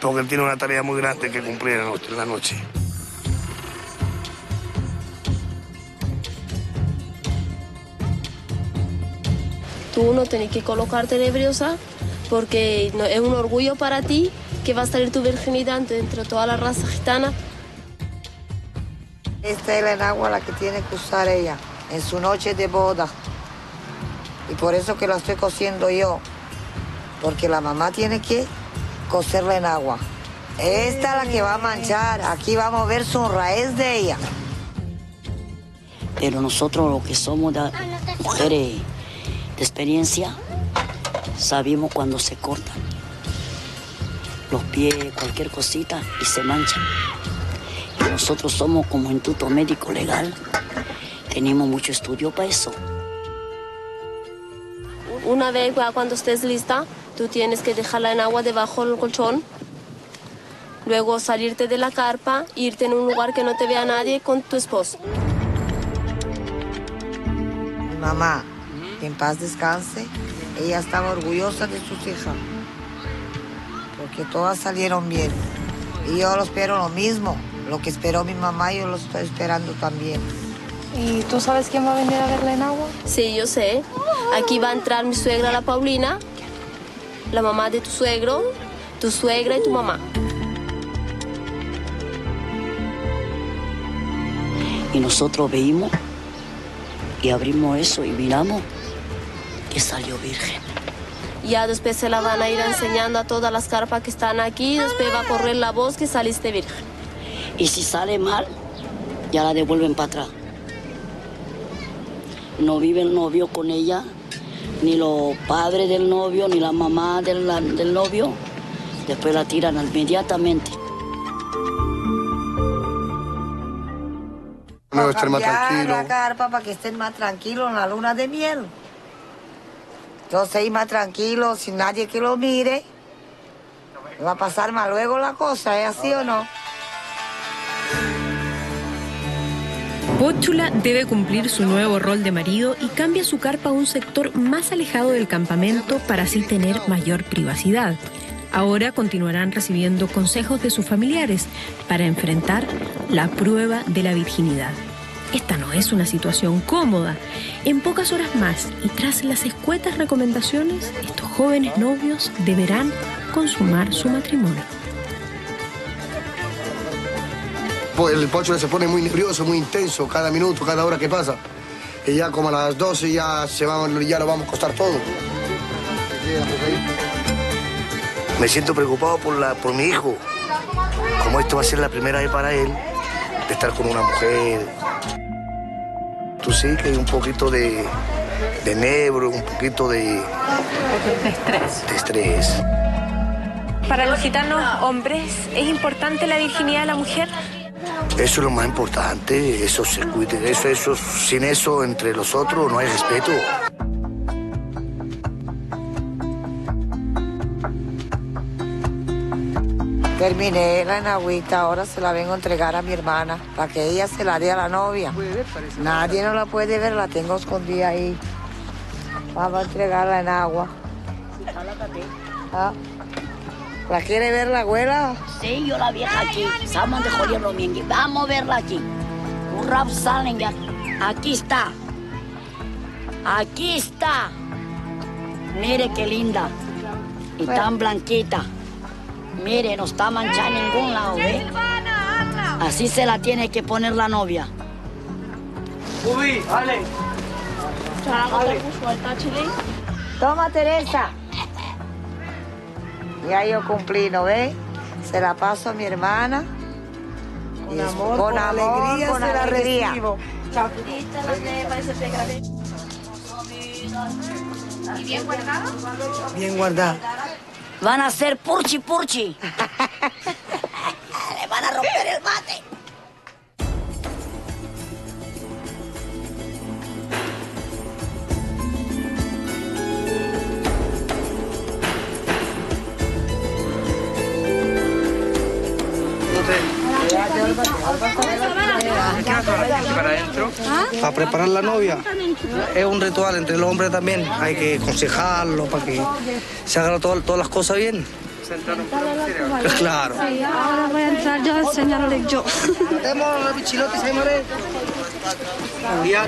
Speaker 4: porque él tiene una tarea muy grande que cumplir en la noche.
Speaker 20: Tú no tienes que colocarte nerviosa porque no- es un orgullo para ti que va a salir tu virginidad entre toda la raza gitana.
Speaker 9: Esta es la enagua la que tiene que usar ella en su noche de boda. Y por eso que la estoy cosiendo yo. Porque la mamá tiene que coserla en agua. Esta es la que va a manchar. Aquí vamos a ver su raíz de ella.
Speaker 2: Pero nosotros los que somos de- mujeres de experiencia, sabemos cuando se cortan los pies, cualquier cosita y se manchan. Y nosotros somos como instituto médico legal, tenemos mucho estudio para eso.
Speaker 20: Una vez cuando estés lista, tú tienes que dejarla en agua debajo del colchón. Luego salirte de la carpa, irte en un lugar que no te vea nadie con tu esposo.
Speaker 9: Mi mamá, que en paz descanse, ella estaba orgullosa de sus hijas. Porque todas salieron bien. Y yo lo espero lo mismo. Lo que esperó mi mamá, yo lo estoy esperando también.
Speaker 8: ¿Y tú sabes quién va a venir a verla en agua?
Speaker 20: Sí, yo sé. Aquí va a entrar mi suegra, la Paulina, la mamá de tu suegro, tu suegra y tu mamá.
Speaker 2: Y nosotros veímos y abrimos eso y miramos que salió virgen.
Speaker 20: Ya después se la van a ir enseñando a todas las carpas que están aquí. Después va a correr la voz que saliste virgen.
Speaker 2: Y si sale mal, ya la devuelven para atrás. No vive el novio con ella, ni los padres del novio, ni la mamá del, del novio. Después la tiran inmediatamente.
Speaker 14: No estar más tranquilo.
Speaker 9: la carpa para que estén más tranquilos en la luna de miel. Entonces ir más tranquilo, sin nadie que lo mire. Va a pasar más luego la cosa, ¿es así o no?
Speaker 13: Póchula debe cumplir su nuevo rol de marido y cambia su carpa a un sector más alejado del campamento para así tener mayor privacidad. Ahora continuarán recibiendo consejos de sus familiares para enfrentar la prueba de la virginidad. Esta no es una situación cómoda. En pocas horas más y tras las escuetas recomendaciones, estos jóvenes novios deberán consumar su matrimonio.
Speaker 14: Po- El pocho se pone muy nervioso, muy intenso, cada minuto, cada hora que pasa. Y ya como a las 12 ya, se va, ya lo vamos a costar todo.
Speaker 4: Me siento preocupado por, la, por mi hijo. Como esto va a ser la primera vez para él, de estar con una mujer. Tú sí que hay un poquito de, de nervio, un poquito de,
Speaker 5: De estrés.
Speaker 4: de estrés.
Speaker 5: Para los gitanos hombres, ¿es importante la virginidad de la mujer?
Speaker 4: Eso es lo más importante, eso se cuide, eso, eso, sin eso entre los otros no hay respeto.
Speaker 9: Terminé la enagüita, ahora se la vengo a entregar a mi hermana para que ella se la dé a la novia. Nadie no la puede ver, la tengo escondida ahí. Vamos a entregarla en agua. Ah. ¿La quiere ver la abuela?
Speaker 2: Sí, yo la vieja aquí. Saman de. Vamos a verla aquí. Un rap salen ya. Aquí está. Aquí está. Mire qué linda. Y tan blanquita. Mire, no está manchada en ningún lado, ¿ve? Así se la tiene que poner la novia.
Speaker 37: Ubi, Ale.
Speaker 9: Toma, Teresa. Ya yo cumplí, ¿no ves? Se la paso a mi hermana.
Speaker 16: Con amor, con alegría
Speaker 9: con
Speaker 16: se la
Speaker 9: alegría.
Speaker 16: recibo.
Speaker 23: ¿Y bien guardado?
Speaker 16: Bien guardado.
Speaker 2: Van a ser purchi purchi.
Speaker 9: Le van a romper el mate.
Speaker 17: Para adentro. Para preparar la novia. Es un ritual entre el hombre también. Hay que aconsejarlo para que se hagan todas, todas las cosas bien. Claro.
Speaker 23: ahora voy a entrar yo a enseñarle yo.
Speaker 17: Los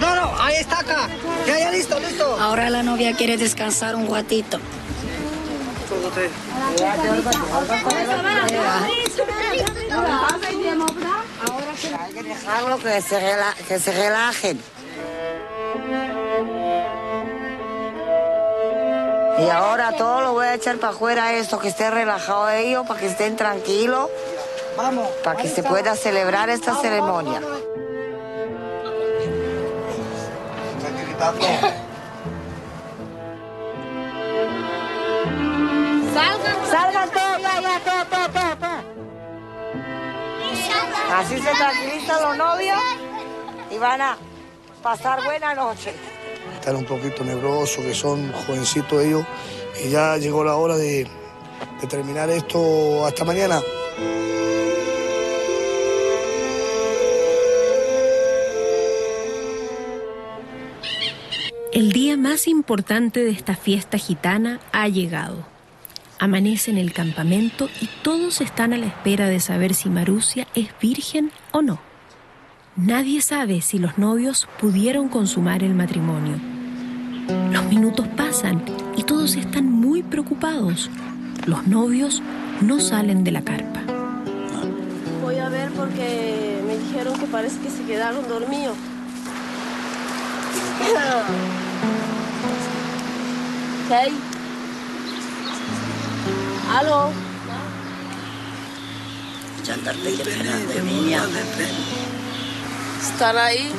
Speaker 17: No, no, ahí está acá. Ya, ya, listo, listo.
Speaker 2: Ahora la novia quiere descansar un ratito.
Speaker 9: Hay que dejarlo que se, rela- que se relajen. Y ahora todo lo voy a echar para afuera esto, que esté relajado ellos, para que estén tranquilos,
Speaker 17: Vamos.
Speaker 9: para que se pueda celebrar esta ceremonia.
Speaker 23: Salgan.
Speaker 9: Salgan Así se tranquilizan los novios y van a pasar buena noche.
Speaker 17: Están un poquito nerviosos, que son jovencitos ellos. Y ya llegó la hora de, de terminar esto hasta mañana.
Speaker 13: El día más importante de esta fiesta gitana ha llegado. Amanece en el campamento y todos están a la espera de saber si Marusia es virgen o no. Nadie sabe si los novios pudieron consumar el matrimonio. Los minutos pasan y todos están muy preocupados. Los novios no salen de la carpa.
Speaker 20: Voy a ver porque me dijeron que parece que se quedaron dormidos. ¿Qué? ¿Aló?
Speaker 2: Chantarte que de niña.
Speaker 20: ¿Están ahí?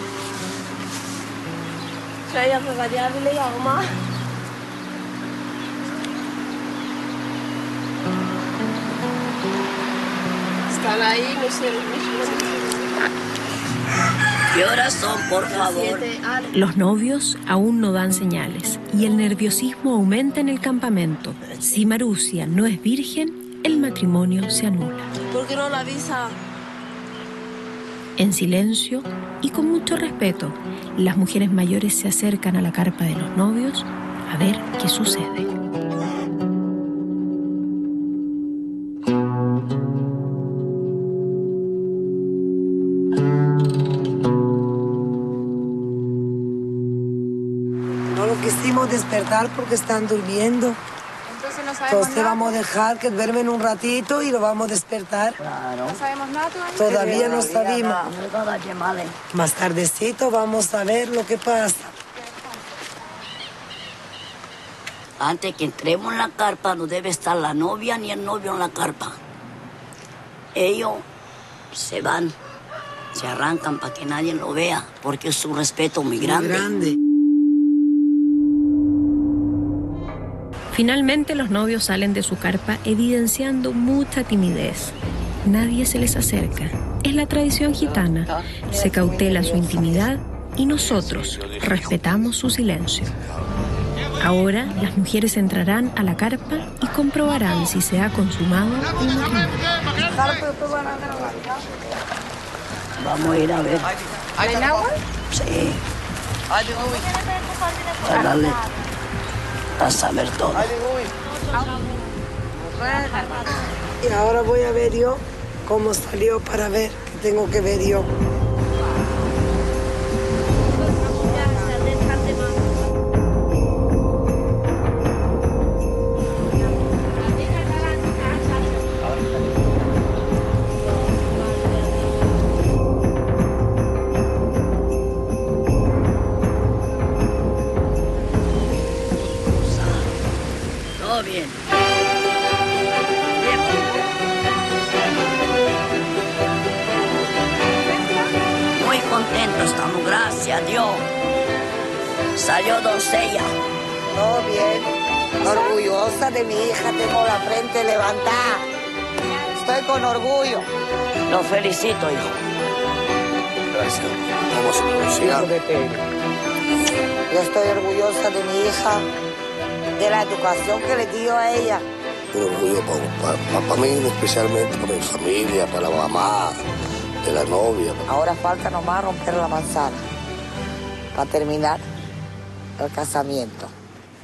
Speaker 20: Saya kegajaran ya, Oma. Están ahí, no sé,
Speaker 2: ¿Qué horas son, por favor?
Speaker 13: Los novios aún no dan señales y el nerviosismo aumenta en el campamento. Si Marusia no es virgen, el matrimonio se anula.
Speaker 20: ¿Por qué no la avisa?
Speaker 13: En silencio y con mucho respeto, las mujeres mayores se acercan a la carpa de los novios a ver qué sucede.
Speaker 16: Despertar porque están durmiendo.
Speaker 23: Entonces no sabemos
Speaker 16: Entonces
Speaker 23: nada.
Speaker 16: vamos a dejar que duermen un ratito y lo vamos a despertar.
Speaker 23: No sabemos nada todavía.
Speaker 16: Todavía no sabemos. Más tardecito vamos a ver lo que pasa.
Speaker 2: Antes que entremos en la carpa no debe estar la novia ni el novio en la carpa. Ellos se van, se arrancan para que nadie lo vea, porque es un respeto muy grande.
Speaker 13: Finalmente los novios salen de su carpa evidenciando mucha timidez. Nadie se les acerca. Es la tradición gitana. Se cautela su intimidad y nosotros respetamos su silencio. Ahora las mujeres entrarán a la carpa y comprobarán si se ha consumado el matrimonio.
Speaker 2: Vamos a ir a ver.
Speaker 23: ¿Hay agua?
Speaker 2: Sí. Saber todo.
Speaker 16: Y ahora voy a ver yo cómo salió para ver qué tengo que ver yo.
Speaker 2: Gracias a Dios. Salió doncella.
Speaker 9: Todo bien. Orgullosa de mi hija, tengo la frente levantada. Estoy con orgullo.
Speaker 2: Lo felicito, hijo.
Speaker 4: Gracias. ¿Cómo se pronuncia?
Speaker 9: Yo estoy orgullosa de mi hija, de la educación que le dio a ella.
Speaker 4: Un orgullo para mí, especialmente para mi familia, para la mamá, de la novia.
Speaker 9: Ahora falta nomás romper la manzana para terminar el casamiento.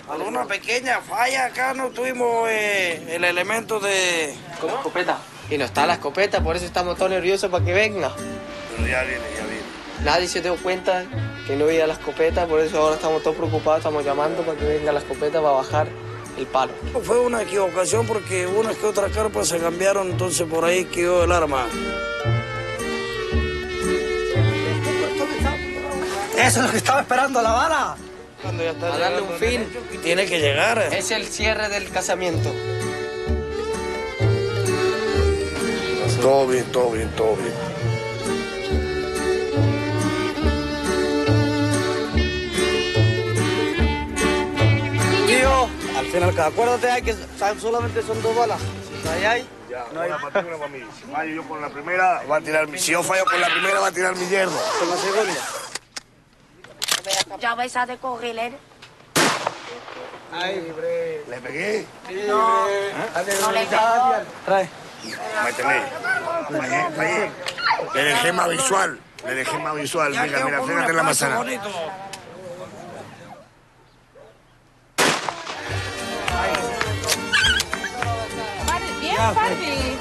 Speaker 29: Por una pequeña falla acá no tuvimos eh, el elemento de...
Speaker 38: ¿Cómo? Escopeta. Y no está la escopeta, por eso estamos todos nerviosos para que venga.
Speaker 29: Pero ya viene, ya viene.
Speaker 38: Nadie se dio cuenta que no había la escopeta, por eso ahora estamos todos preocupados, estamos llamando para que venga la escopeta para bajar el palo.
Speaker 29: Fue una equivocación porque unas que otras carpas se cambiaron, entonces por ahí quedó el arma.
Speaker 39: Eso es lo que estaba esperando la vara.
Speaker 29: Cuando ya está
Speaker 38: A darle un fin.
Speaker 29: Tiene que llegar.
Speaker 38: Es el cierre del casamiento.
Speaker 4: Todo bien, todo bien, todo bien.
Speaker 39: Tío, al final, acuérdate hay que solamente son dos balas. Si ahí hay,
Speaker 4: Ya,
Speaker 39: no hay.
Speaker 4: una para ti, una para mí. Si fallo yo con la primera, va a tirar mi... Si yo fallo con la primera, va a tirar mi yerno.
Speaker 39: Con la segunda.
Speaker 40: Ya vais a decoger, ¿eh?
Speaker 4: ¿Le pegué?
Speaker 40: No, no le pegó.
Speaker 39: Trae.
Speaker 4: Métele. Fallé, fallé. Le dejé más visual. Le dejé más visual. Venga, mira, fíjate la manzana.
Speaker 8: Bien, Barbie.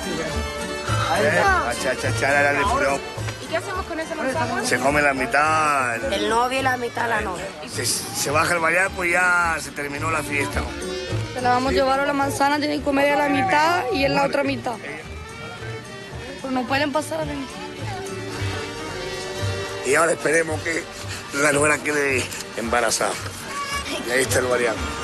Speaker 4: Eh, cha, cha, cha, la, la, le fue.
Speaker 8: ¿Y qué hacemos con esa manzana?
Speaker 4: Se come la mitad.
Speaker 9: El novio y la mitad la novia.
Speaker 4: Se, se baja el bayaco y ya se terminó la fiesta.
Speaker 8: Se la vamos a llevar a la manzana, tienen que comer a la mitad y en la otra mitad. Pero no pueden pasar.
Speaker 4: Y ahora esperemos que la nuera quede embarazada. Y ahí está el variante.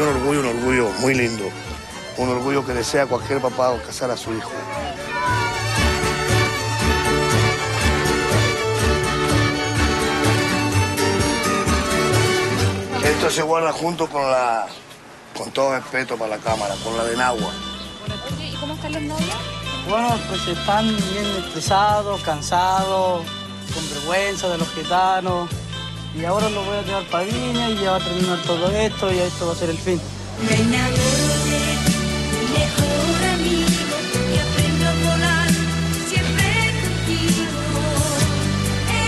Speaker 4: Un orgullo, un orgullo muy lindo. Un orgullo que desea cualquier papá casar a su hijo. Esto se guarda junto con la, con todo respeto para la cámara, con la de Nagua.
Speaker 8: Oye, ¿y cómo están los novios?
Speaker 6: Bueno, pues están bien estresados, cansados, con vergüenza de los gitanos. Y ahora los voy a llevar para Viña y ya va a terminar todo esto y esto va a ser el fin.
Speaker 41: Me mi mejor amigo y aprendo a volar siempre contigo.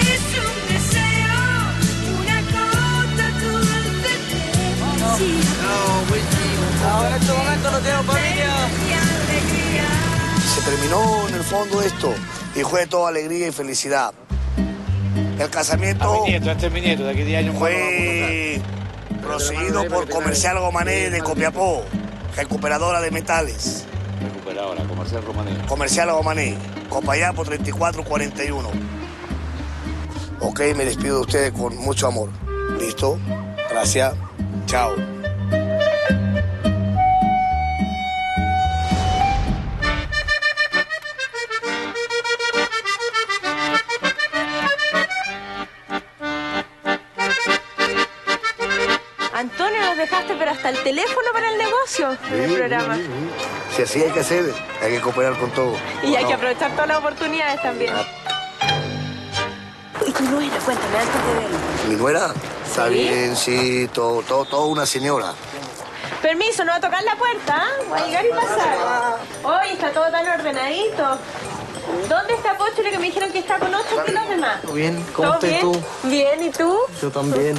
Speaker 41: Es un deseo, una gota dulce de felicidad.
Speaker 6: Ahora en este momento no tengo.
Speaker 41: Y alegría.
Speaker 4: Se terminó en el fondo esto y fue toda alegría y felicidad. El casamiento
Speaker 17: Mi nieto, este es mi nieto, de aquí 10 años.
Speaker 4: fue procedido por Comercial Gomané de Copiapó, recuperadora de metales.
Speaker 17: Recuperadora, comercial romaní.
Speaker 4: Comercial Gomané, Copayapo 3441. Ok, me despido de ustedes con mucho amor. ¿Listo? Gracias. Chao.
Speaker 5: El teléfono para el negocio del programa.
Speaker 4: Si así hay que hacer, hay que cooperar con todo.
Speaker 5: Y hay
Speaker 4: No.
Speaker 5: que aprovechar todas las oportunidades también.
Speaker 9: ¿Y tu nuera? Cuéntame antes de verlo.
Speaker 4: ¿Mi nuera? Está
Speaker 5: ¿Sí?
Speaker 4: bien, sí, todo, todo, todo una señora.
Speaker 5: Permiso, no va a tocar la puerta, ¿ah? Va a llegar y pasar. Hoy está todo tan ordenadito. ¿Dónde está Pocho? que me dijeron que está con otros que los demás.
Speaker 38: Bien, ¿cómo
Speaker 5: ¿Todo
Speaker 38: estás
Speaker 5: bien?
Speaker 38: tú?
Speaker 5: Bien, ¿y tú?
Speaker 38: Yo también.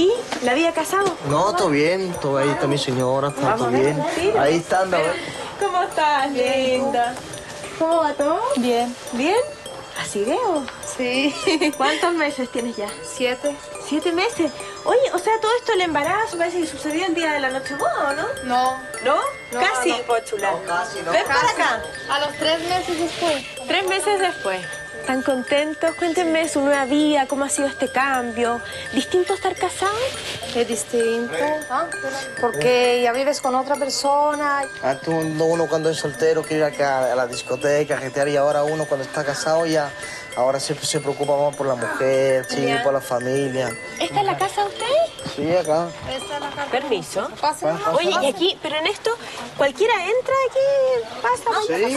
Speaker 5: ¿Y la vida casado?
Speaker 38: No, todo bien, todo ahí está mi señora, está todo bien. Ahí está, anda.
Speaker 5: ¿Cómo estás, linda? ¿Cómo va todo? Bien. ¿Bien? ¿Así veo? Sí. ¿Cuántos meses tienes ya? Siete. ¿Siete meses? Oye, o sea, todo esto, el embarazo, parece que sucedió el día de la noche boda, ¿no?
Speaker 8: No.
Speaker 5: ¿No?
Speaker 8: No,
Speaker 5: Casi,
Speaker 8: no. Casi, no.
Speaker 5: Ven para acá.
Speaker 8: A los tres meses después.
Speaker 5: Tres meses después. ¿Están contentos? Cuéntenme su nueva vida, cómo ha sido este cambio. ¿Distinto estar casado?
Speaker 8: Es distinto, ¿ah? porque ya vives con otra persona.
Speaker 3: Antes uno uno cuando es soltero quiere ir acá a la discoteca, a jetear, y ahora uno cuando está casado ya, ahora se, se preocupa más por la mujer, sí,
Speaker 5: Ya.
Speaker 3: por la familia.
Speaker 5: ¿Esta es la casa de usted?
Speaker 3: Sí, acá.
Speaker 5: Permiso.
Speaker 3: Pasa.
Speaker 5: Oye, y aquí, pero en esto, cualquiera entra aquí, pasa.
Speaker 3: Sí,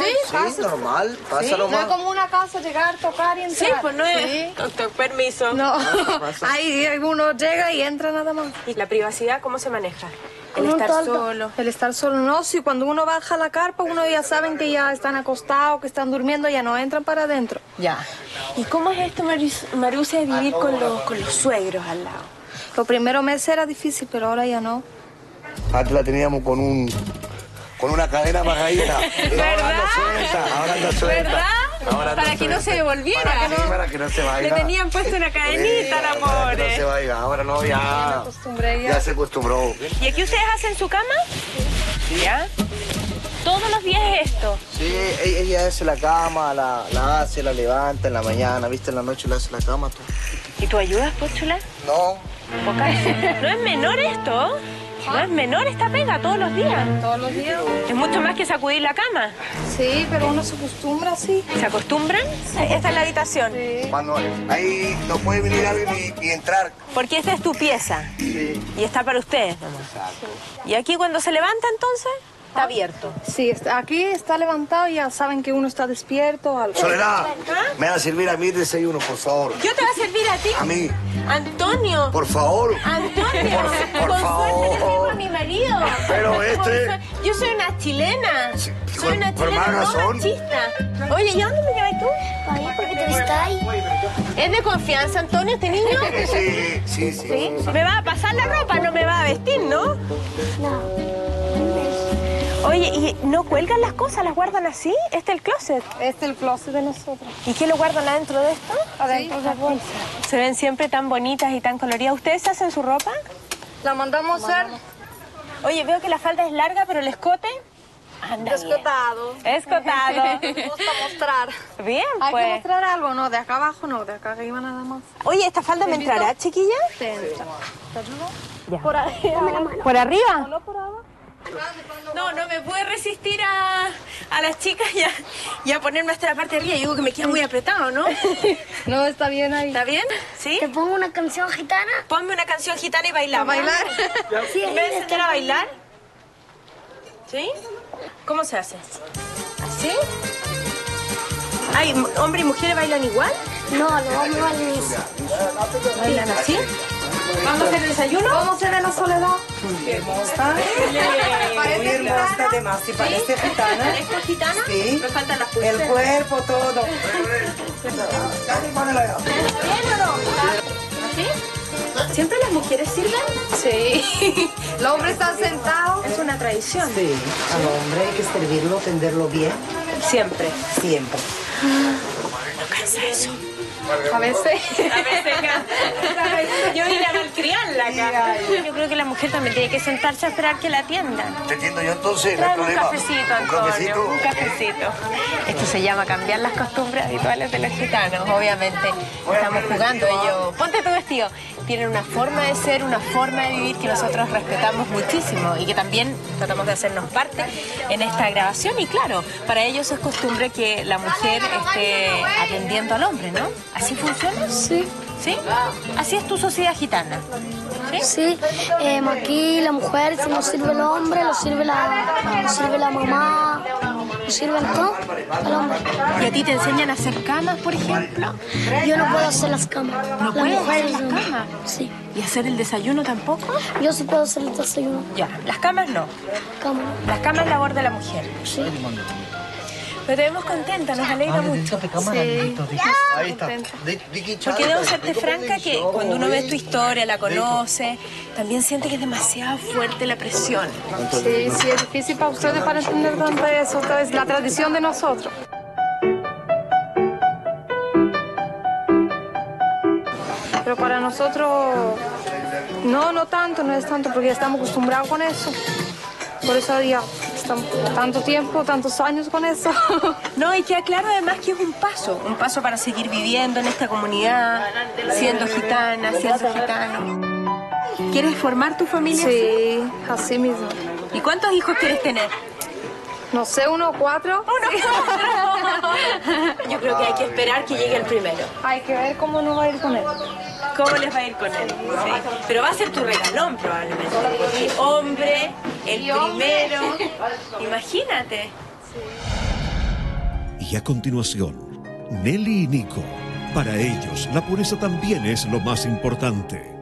Speaker 3: sí, normal, pasa
Speaker 8: Sí, no
Speaker 3: nomás.
Speaker 8: es como una casa, llegar, tocar y
Speaker 5: Sí,
Speaker 8: entrar.
Speaker 5: pues no es. Con tu permiso.
Speaker 8: No, ahí uno llega y entra nada más.
Speaker 5: ¿Y la privacidad cómo se maneja? El estar solo.
Speaker 8: El estar solo, no. Si cuando uno baja la carpa, uno ya saben que ya están acostados, que están durmiendo, ya no entran para adentro.
Speaker 5: Ya. ¿Y cómo es esto, Marusia, de vivir con los, con los suegros al lado?
Speaker 8: Los primeros meses era difícil, pero ahora ya no.
Speaker 4: Antes la teníamos con un con una cadena bajadita. Ahora anda suelta, ahora anda suelta.
Speaker 5: ¿Verdad?
Speaker 4: Ahora
Speaker 5: Para que no se devolviera.
Speaker 4: Para que, para que no se vaya.
Speaker 5: Le tenían puesto una cadenita, la
Speaker 4: Para que no se vaya. Ahora no, ya. Ya se acostumbró.
Speaker 5: ¿Y aquí ustedes hacen su cama? ¿Ya? Todos los días es esto.
Speaker 3: Sí, ella, ella hace la cama, la, la hace, la levanta en la mañana, viste, en la noche le hace la cama. Tú.
Speaker 5: ¿Y tú ayudas, Póchula?
Speaker 3: No,
Speaker 5: Poca. ¿No es menor esto? ¿No es menor esta pega todos los días?
Speaker 8: Todos los días.
Speaker 5: Es mucho más que sacudir la cama.
Speaker 8: Sí, pero uno se acostumbra así.
Speaker 5: ¿Se acostumbran? Esta es la habitación.
Speaker 4: Cuando ahí no puede venir alguien y, y entrar.
Speaker 5: Porque esta es tu pieza.
Speaker 4: Sí.
Speaker 5: Y está para ustedes nomás. ¿Y aquí cuando se levanta entonces? Está abierto.
Speaker 8: Sí, está- aquí está levantado y ya saben que uno está despierto. Algo.
Speaker 4: Soledad, me va a servir a mí el desayuno, por favor.
Speaker 5: ¿Yo te va a servir a ti?
Speaker 4: A mí,
Speaker 5: Antonio.
Speaker 4: por favor.
Speaker 5: Antonio,
Speaker 4: Por- por
Speaker 5: con
Speaker 4: favor.
Speaker 5: suerte a mi marido.
Speaker 4: Pero este-
Speaker 5: Yo soy una chilena. soy una
Speaker 4: por
Speaker 5: chilena
Speaker 4: más
Speaker 5: no
Speaker 4: razón.
Speaker 5: machista. Oye, ¿y a dónde me llevas tú?
Speaker 1: Ahí, porque te vistáis.
Speaker 5: ¿Es de confianza, Antonio, este niño?
Speaker 4: Sí, sí, sí.
Speaker 5: ¿Sí? ¿Me va a pasar la ropa? No me va a vestir, ¿no? Oye, ¿y no cuelgan las cosas? ¿Las guardan así? ¿Este es el closet?
Speaker 8: Este es el closet de nosotros.
Speaker 5: ¿Y qué lo guardan adentro de esto?
Speaker 8: Adentro de la bolsa.
Speaker 5: Se ven siempre tan bonitas y tan coloridas. ¿Ustedes hacen su ropa?
Speaker 8: La mandamos a hacer
Speaker 5: Oye, veo que la falda es larga, pero el escote... Anda bien.
Speaker 8: escotado.
Speaker 5: Escotado.
Speaker 8: Me gusta mostrar.
Speaker 5: Bien,
Speaker 8: Hay que
Speaker 5: pues.
Speaker 8: mostrar algo, no, de acá abajo no, de acá arriba nada más.
Speaker 5: Oye, ¿esta falda me entrará, chiquilla?
Speaker 8: Te entra. ¿Te ayudo?
Speaker 5: Ya.
Speaker 8: Por arriba.
Speaker 5: ¿Por arriba?
Speaker 8: No, por abajo.
Speaker 5: No, no me pude resistir a, a las chicas y a, y a ponerme hasta la parte de arriba. Yo digo que me queda muy apretado, ¿no?
Speaker 8: No, está bien ahí.
Speaker 5: ¿Está bien? ¿Sí?
Speaker 1: ¿Te pongo una canción gitana?
Speaker 5: Ponme una canción gitana y bailamos.
Speaker 8: ¿A bailar?
Speaker 1: Sí,
Speaker 5: ¿Me a a bailar? ¿Sí? ¿Cómo se hace? ¿Así? Ay, m- ¿hombre y mujeres bailan igual?
Speaker 1: No, no vamos a bailar
Speaker 5: ¿Bailan así? ¿Vamos a hacer el desayuno?
Speaker 8: ¿Cómo se ve la soledad?
Speaker 16: Hermosa.
Speaker 8: Parece
Speaker 16: Muy hermosa además. ¿Te parece gitana?
Speaker 5: ¿Parezco gitana?
Speaker 16: Sí.
Speaker 5: Me faltan las
Speaker 16: El
Speaker 5: pulseras.
Speaker 16: cuerpo, todo.
Speaker 5: ¿Así? ¿Siempre las mujeres sirven?
Speaker 8: Sí. El hombre está sentado.
Speaker 5: Es una tradición.
Speaker 16: Sí. Al hombre hay que servirlo, tenderlo bien.
Speaker 5: Siempre.
Speaker 16: Siempre.
Speaker 5: No cansa eso.
Speaker 8: A veces.
Speaker 5: A veces cansa. Yo vine a malcriarla acá. Yo creo que la mujer también tiene que sentarse a esperar que la atiendan.
Speaker 4: Te entiendo yo entonces, no
Speaker 5: Trae un cafecito,
Speaker 4: Un
Speaker 5: Antonio.
Speaker 4: cafecito.
Speaker 5: Un cafecito. Esto se llama cambiar las costumbres habituales de los gitanos. Obviamente estamos jugando ellos. Ponte tu vestido. Tienen una forma de ser, una forma de vivir que nosotros respetamos muchísimo y que también tratamos de hacernos parte en esta grabación. Y claro, para ellos es costumbre que la mujer esté atendiendo al hombre, ¿no? ¿Así funciona?
Speaker 1: Sí.
Speaker 5: ¿Sí? Así es tu sociedad gitana.
Speaker 1: Sí, eh, aquí la mujer, si no sirve el hombre, lo sirve la, lo sirve la mamá, lo sirven todo al hombre.
Speaker 5: ¿Y a ti te enseñan a hacer camas, por ejemplo?
Speaker 1: Yo no puedo hacer las camas.
Speaker 5: ¿No
Speaker 1: La
Speaker 5: puedes hacer las camas?
Speaker 1: Sí.
Speaker 5: ¿Y hacer el desayuno tampoco?
Speaker 1: Yo sí puedo hacer el desayuno.
Speaker 5: Ya, las camas no. Las camas es labor de la mujer.
Speaker 1: Sí.
Speaker 5: Pero te vemos contenta, nos alegra mucho.
Speaker 8: Sí.
Speaker 3: Ahí está.
Speaker 5: Porque debo serte franca que cuando uno ve tu historia, la conoce, también siente que es demasiado fuerte la presión.
Speaker 8: Sí, sí, es difícil para ustedes para entender tanto eso. Es la tradición de nosotros. Pero para nosotros, no, no tanto, no es tanto, porque ya estamos acostumbrados con eso. Por eso ya tan- tanto tiempo, tantos años con eso.
Speaker 13: No, y queda claro además que es un paso, un paso para seguir viviendo en esta comunidad, siendo gitana, siendo gitano. ¿Quieres formar tu familia?
Speaker 8: Sí, así mismo.
Speaker 13: ¿Y cuántos hijos quieres tener?
Speaker 8: No sé, uno o cuatro.
Speaker 13: Yo creo que hay que esperar que llegue el primero.
Speaker 8: Hay que ver cómo nos va a ir con él.
Speaker 13: ¿Cómo les va a ir con él? Sí. Pero va a ser tu regalón probablemente. Hombre, el primero. Imagínate.
Speaker 7: Y a continuación, Nelly y Nico. Para ellos, la pureza también es lo más importante.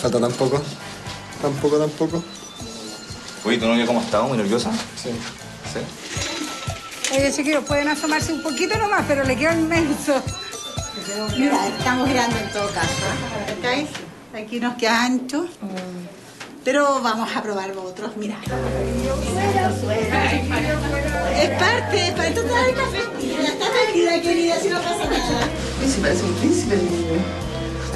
Speaker 12: Falta tan poco. Tan poco, tan poco.
Speaker 34: Oye, ¿tu novia cómo está? ¿Muy nerviosa?
Speaker 12: Sí.
Speaker 34: ¿Sí?
Speaker 42: Oye, chiquillos, pueden asomarse un poquito nomás, pero le queda inmenso.
Speaker 43: Mira, estamos grandes en todo caso. ¿eh? Aquí nos queda ancho. Pero vamos a probar otros, mira. Es parte, es parte. Esto está tranquila, querida, si no pasa nada.
Speaker 44: Sí, parece un príncipe el niño.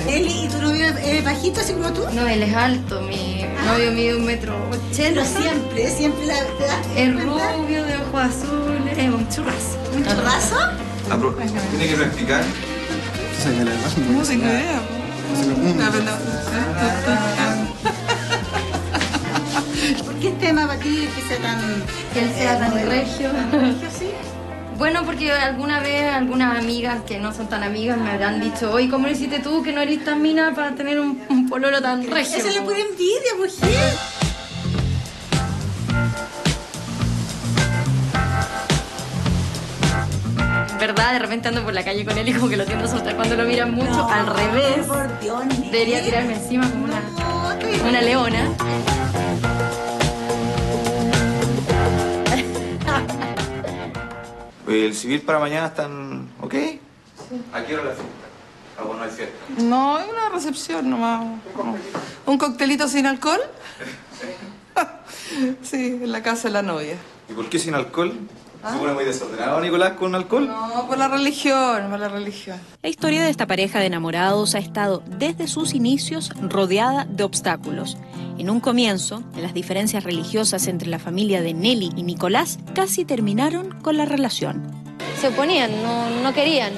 Speaker 43: Eli, ¿y tu novio es bajito así como tú?
Speaker 10: No, él es alto, mi novio mide un metro
Speaker 43: Pero
Speaker 10: ochenta.
Speaker 43: siempre, siempre la verdad.
Speaker 10: Es rubio, de ojos azules, es un churrazo.
Speaker 43: ¿Un churrazo?
Speaker 34: Ah, pero tiene que practicar.
Speaker 44: No
Speaker 43: tengo idea. ¿Por qué es tema para ti que sea tan...
Speaker 10: Que él sea tan
Speaker 43: eh,
Speaker 10: regio.
Speaker 43: regio, sí?
Speaker 10: Bueno, porque alguna vez algunas amigas que no son tan amigas me habrán dicho, oye, ¿cómo lo hiciste tú que no eres tan mina para tener un, un pololo tan regio?
Speaker 43: Eso le puede envidia, mujer.
Speaker 10: En verdad, de repente ando por la calle con él y como que lo tiendo a soltar cuando lo miran mucho. Al revés. Debería tirarme encima como una, una leona.
Speaker 34: ¿El civil para mañana están ok? ¿A qué hora la fiesta? Bueno, no hay fiesta.
Speaker 38: No, es una recepción nomás. ¿Un coctelito sin alcohol? Sí, en la casa de la novia.
Speaker 34: ¿Y por qué sin alcohol? ¿Se pone muy desordenado Nicolás con alcohol?
Speaker 38: No, por la religión, por la religión.
Speaker 13: La historia de esta pareja de enamorados ha estado desde sus inicios rodeada de obstáculos. En un comienzo, las diferencias religiosas entre la familia de Nelly y Nicolás casi terminaron con la relación.
Speaker 45: se oponían, no, no querían.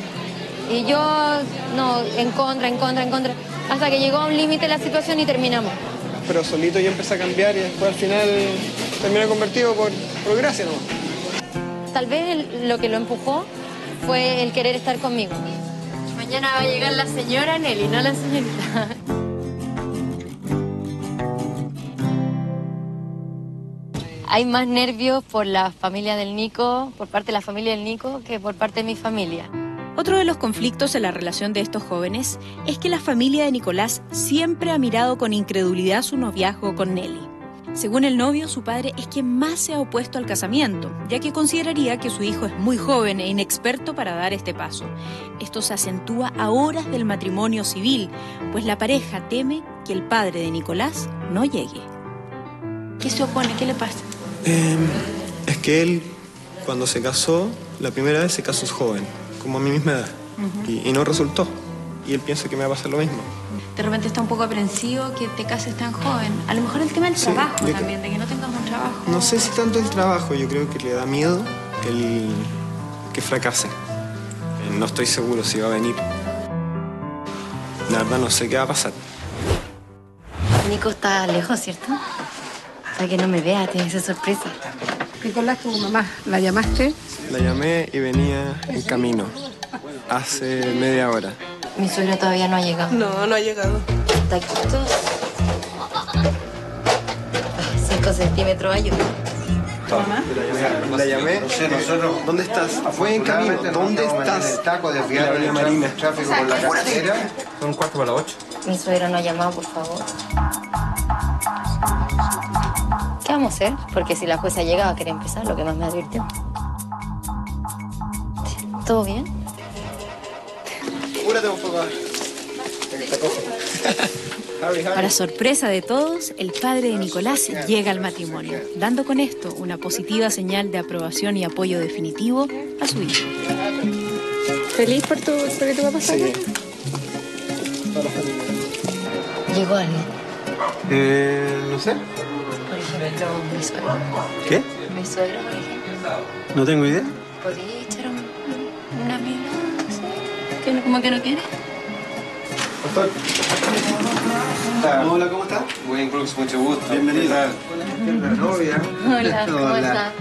Speaker 45: Y yo, no, en contra, en contra, en contra. Hasta que llegó a un límite la situación y terminamos.
Speaker 44: Pero solito yo empecé a cambiar y después al final terminé convertido por, por gracia nomás.
Speaker 45: Tal vez el- lo que lo empujó fue el querer estar conmigo.
Speaker 10: Mañana va a llegar la señora Nelly, no la señorita.
Speaker 45: Hay más nervios por la familia del Nico, por parte de la familia del Nico, que por parte de mi familia.
Speaker 13: Otro de los conflictos en la relación de estos jóvenes es que la familia de Nicolás siempre ha mirado con incredulidad su noviazgo con Nelly. Según el novio, su padre es quien más se ha opuesto al casamiento, ya que consideraría que su hijo es muy joven e inexperto para dar este paso. Esto se acentúa a horas del matrimonio civil, pues la pareja teme que el padre de Nicolás no llegue. ¿Qué se opone? ¿Qué le pasa?
Speaker 12: Eh, es que él, cuando se casó, la primera vez se casó joven, como a mi misma edad. y, y no resultó. Y él piensa que me va a pasar lo mismo.
Speaker 13: De repente está un poco aprensivo que te cases tan joven. A lo mejor el tema del
Speaker 12: Sí,
Speaker 13: trabajo también, de que no tengas un trabajo.
Speaker 12: No sé si tanto el trabajo, yo creo que le da miedo el que fracase. Eh, No estoy seguro si va a venir. La verdad no sé qué va a pasar.
Speaker 10: Nico está lejos, ¿cierto? O sea que no me vea, tiene que ser sorpresa.
Speaker 42: Nicolás, tu mamá, ¿la llamaste?
Speaker 12: La llamé y venía en camino. Hace media hora.
Speaker 10: Mi suegro todavía no ha llegado.
Speaker 38: No, no ha llegado.
Speaker 10: Taquitos. 5 centímetros ayuda.
Speaker 12: La llamé. ¿Dónde estás? Fue en camino. ¿Dónde estás?
Speaker 14: El taco de
Speaker 12: La Marina.
Speaker 14: tráfico por la carretera.
Speaker 34: Son un cuarto para las ocho.
Speaker 10: Mi suegro no ha llamado, por favor. ¿Qué vamos a hacer? Porque si la jueza llega va a querer empezar, lo que más me advirtió. ¿Todo bien?
Speaker 12: Apúrate un poco. Harry, Harry.
Speaker 13: Para sorpresa de todos, el padre de Nicolás llega al matrimonio, dando con esto una positiva señal de aprobación y apoyo definitivo a su hijo.
Speaker 8: ¿Feliz por, tu, por que tu papá
Speaker 12: Sí.
Speaker 10: Llegó alguien.
Speaker 12: Eh, no sé.
Speaker 10: Por ejemplo, mi suegro.
Speaker 12: ¿Qué?
Speaker 10: Mi suegro, por ejemplo.
Speaker 12: No tengo idea.
Speaker 10: ¿Podría echar un, una mila? ¿Que no, ¿Cómo que no quiere?
Speaker 12: Hola, ¿cómo estás?
Speaker 14: Wayne Brooks, mucho gusto.
Speaker 12: Bienvenido.
Speaker 14: ¿Qué tal? La novia.
Speaker 10: Hola, ¿cómo estás?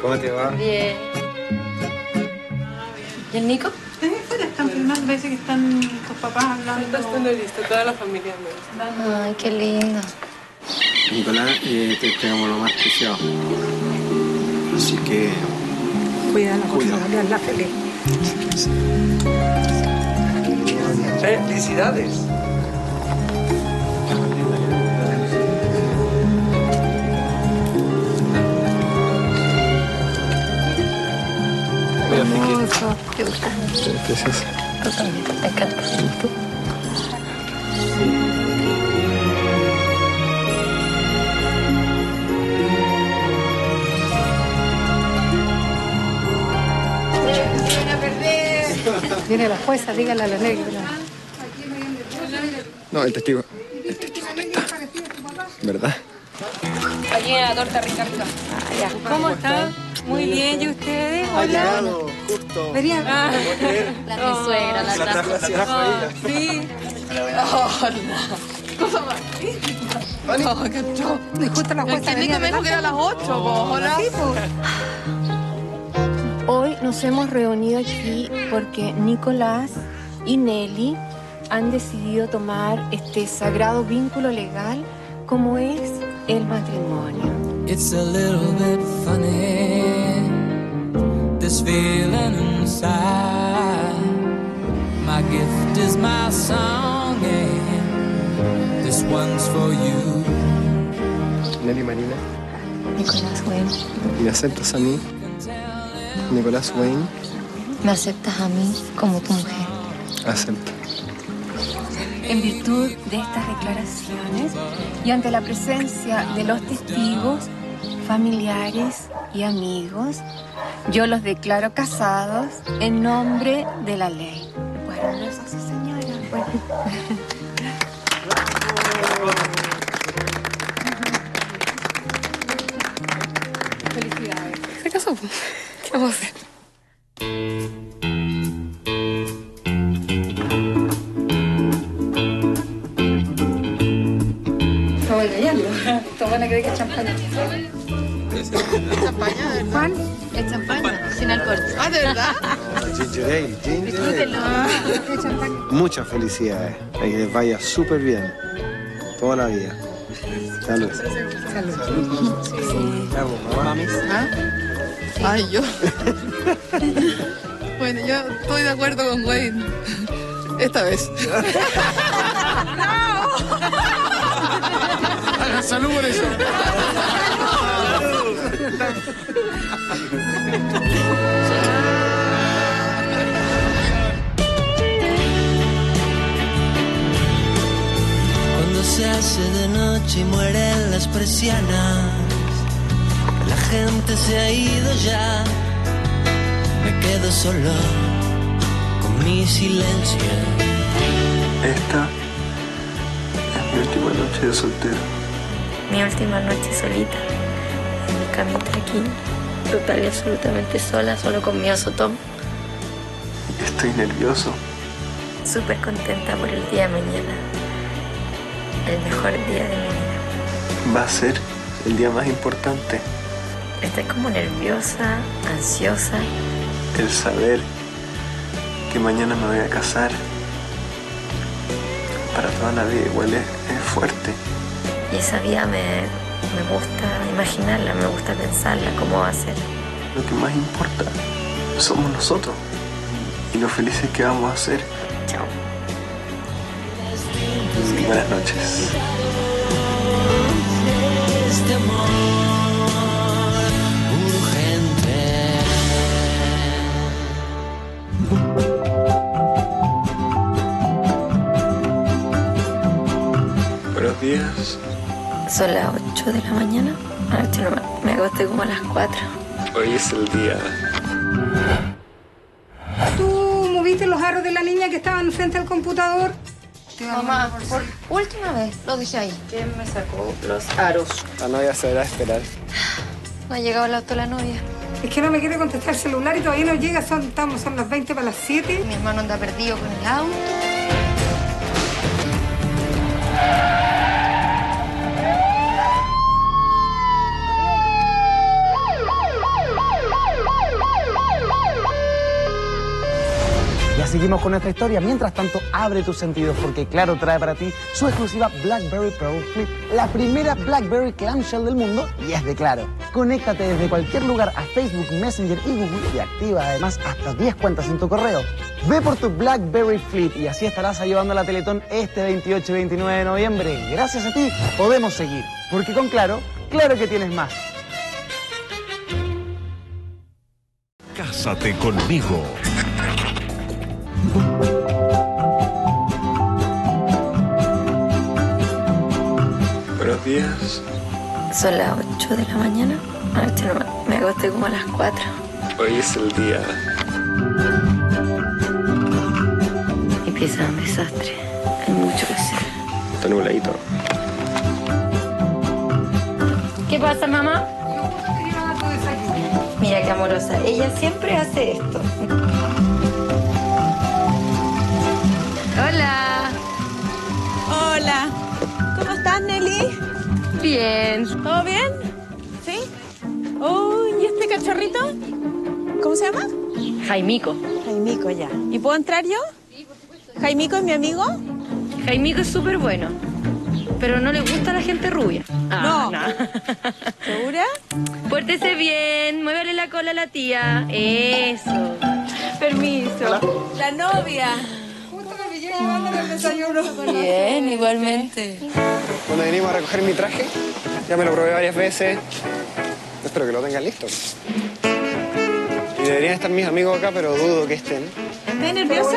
Speaker 14: ¿Cómo te va?
Speaker 10: Bien. ¿Y el Nico?
Speaker 38: Están filmando, parece que están tus papás hablando. Está lista, toda la familia.
Speaker 10: Ay, qué lindo.
Speaker 12: Nicolás, eh, te entregamos lo más preciado. Así que
Speaker 42: Cuídala,
Speaker 12: Cuídala.
Speaker 42: cuídala, la feliz.
Speaker 14: Felicidades.
Speaker 10: Hermoso. ¿Te gusta?
Speaker 12: preciosa.
Speaker 10: Tú también, me encanta.
Speaker 42: Viene la jueza, dígale a la negra.
Speaker 12: No, el testigo. El testigo no está. ¿Verdad?
Speaker 5: La torta rica, rica.
Speaker 42: ¿Cómo están? Muy bien, ¿y ustedes?
Speaker 8: Ha llegado, justo.
Speaker 42: Venían.
Speaker 5: La mi suegra, la
Speaker 8: La trajo, la trajo ella.
Speaker 42: Sí.
Speaker 38: Oh, qué show.
Speaker 42: Y justo la jueza
Speaker 38: me dijo que era a las 8, hola.
Speaker 42: Sí, po.
Speaker 5: Hoy nos hemos reunido aquí porque Nicolás y Nelly han decidido tomar este sagrado vínculo legal como es el matrimonio.
Speaker 36: It's a little bit funny, this feeling inside. My gift is my song, and this one's for you.
Speaker 12: Nelly Marina,
Speaker 10: Nicolás Wayne,
Speaker 12: ¿me aceptas a mí? Nicolás Wayne,
Speaker 10: ¿me aceptas a mí como tu mujer?
Speaker 12: acepta.
Speaker 5: En virtud de estas declaraciones y ante la presencia de los testigos, familiares y amigos, yo los declaro casados en nombre de la ley. A su señora. pues.
Speaker 38: Felicidades. Se casó. ¿Qué vamos a hacer?
Speaker 42: Estaba engañando. Buena cree que es champaña.
Speaker 38: ¿Champaña, de verdad?
Speaker 42: Juan,
Speaker 10: Es champaña, sin alcohol.
Speaker 38: Ah, ¿de verdad?
Speaker 8: Ginger ale, ginger ale. Muchas felicidades. Que les vaya súper bien. Toda la vida. Salud. Bravo, mamá.
Speaker 38: Ay, yo. bueno, yo estoy de acuerdo con Wayne. Esta vez.
Speaker 14: Salud por eso.
Speaker 36: Cuando se hace de noche y mueren las persianas, gente se ha ido ya. Me quedo solo con mi silencio.
Speaker 12: Esta es mi última noche de soltero.
Speaker 10: Mi última noche solita, en mi camita aquí, total y absolutamente sola, solo con mi oso Tom.
Speaker 12: Estoy nervioso.
Speaker 10: Súper contenta por el día de mañana. El mejor día de mi vida.
Speaker 12: Va a ser el día más importante.
Speaker 10: Estoy como nerviosa, ansiosa.
Speaker 12: El saber que mañana me voy a casar. Para toda la vida igual es, es fuerte.
Speaker 10: Y esa vida me, me gusta imaginarla, me gusta pensarla, cómo va a ser.
Speaker 12: Lo que más importa somos nosotros y lo felices que vamos a ser.
Speaker 10: Chao.
Speaker 12: Buenas noches. Días.
Speaker 10: Son las 8 de la mañana. Anoche no me, me acosté como a las 4.
Speaker 12: Hoy es el día.
Speaker 42: ¿Tú moviste los aros de la niña que estaban frente al computador?
Speaker 10: Mamá, por última vez, lo dejé ahí.
Speaker 46: ¿Quién me sacó los aros?
Speaker 12: La novia se deberá esperar.
Speaker 10: No ha llegado el auto de la novia.
Speaker 42: Es que no me quiere contestar el celular y todavía no llega, son, estamos, son las 20 para las 7.
Speaker 10: Mi hermano anda perdido con el auto.
Speaker 47: Seguimos con nuestra historia. Mientras tanto, abre tus sentidos porque Claro trae para ti su exclusiva BlackBerry Pearl Flip, la primera BlackBerry clamshell del mundo y es de Claro. Conéctate desde cualquier lugar a Facebook, Messenger y Google y activa además hasta 10 cuentas en tu correo. Ve por tu BlackBerry Flip y así estarás ayudando a la Teletón este 28 y 29 de noviembre. Gracias a ti podemos seguir, porque con Claro, claro que tienes más.
Speaker 7: Cásate conmigo.
Speaker 12: Buenos días.
Speaker 10: Son las 8 de la mañana. Anoche no, me acosté como a las 4.
Speaker 12: Hoy es el día.
Speaker 10: Mi pieza es un desastre. Hay mucho que hacer.
Speaker 12: Está nubladito.
Speaker 10: ¿Qué pasa, mamá? Mira qué amorosa. Ella siempre hace esto. Bien.
Speaker 5: ¿Todo bien? ¿Sí? Uy, ¿y este cachorrito? ¿Cómo se llama?
Speaker 10: Jaimico.
Speaker 5: Jaimico, ya. ¿Y puedo entrar yo? ¿Jaimico es mi amigo?
Speaker 10: Jaimico es súper bueno. Pero no le gusta a la gente rubia. Ah,
Speaker 5: No. ¿Segura?
Speaker 10: Pórtese bien, muévele la cola a la tía. Eso.
Speaker 5: Permiso. La novia.
Speaker 10: Bien, igualmente.
Speaker 12: Cuando vinimos a recoger mi traje, ya me lo probé varias veces. Espero que lo tengan listo. Y deberían estar mis amigos acá, pero dudo que estén.
Speaker 5: ¿Estás nerviosa?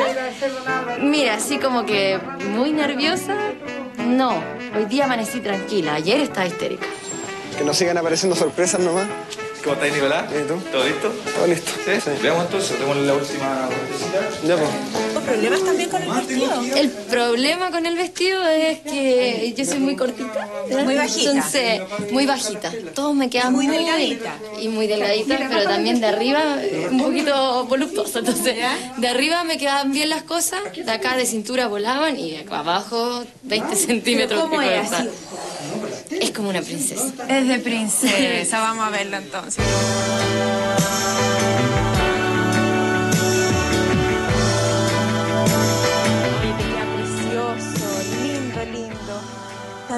Speaker 10: Mira, así como que muy nerviosa. No, hoy día amanecí tranquila. Ayer estaba histérica.
Speaker 12: Que nos sigan apareciendo sorpresas nomás.
Speaker 34: ¿Cómo estás, Nicolás?
Speaker 12: ¿Y tú?
Speaker 34: ¿Todo listo?
Speaker 12: Todo listo.
Speaker 34: ¿Sí? Veamos entonces, tenemos la última vueltecita.
Speaker 12: Ya, pues.
Speaker 5: ¿Problemas también con el vestido?
Speaker 10: El problema con el vestido es que yo soy muy cortita.
Speaker 5: Muy bajita.
Speaker 10: Entonces, muy bajita. Todos me quedan
Speaker 5: Muy delgadita.
Speaker 10: Y muy delgadita, pero también de arriba un poquito voluptuosa. Entonces, de arriba me quedaban bien las cosas, de acá de cintura volaban y de acá abajo 20 centímetros.
Speaker 5: ¿Cómo
Speaker 10: corta.
Speaker 5: así?
Speaker 10: Es como una princesa.
Speaker 5: Es de princesa, vamos a verlo entonces.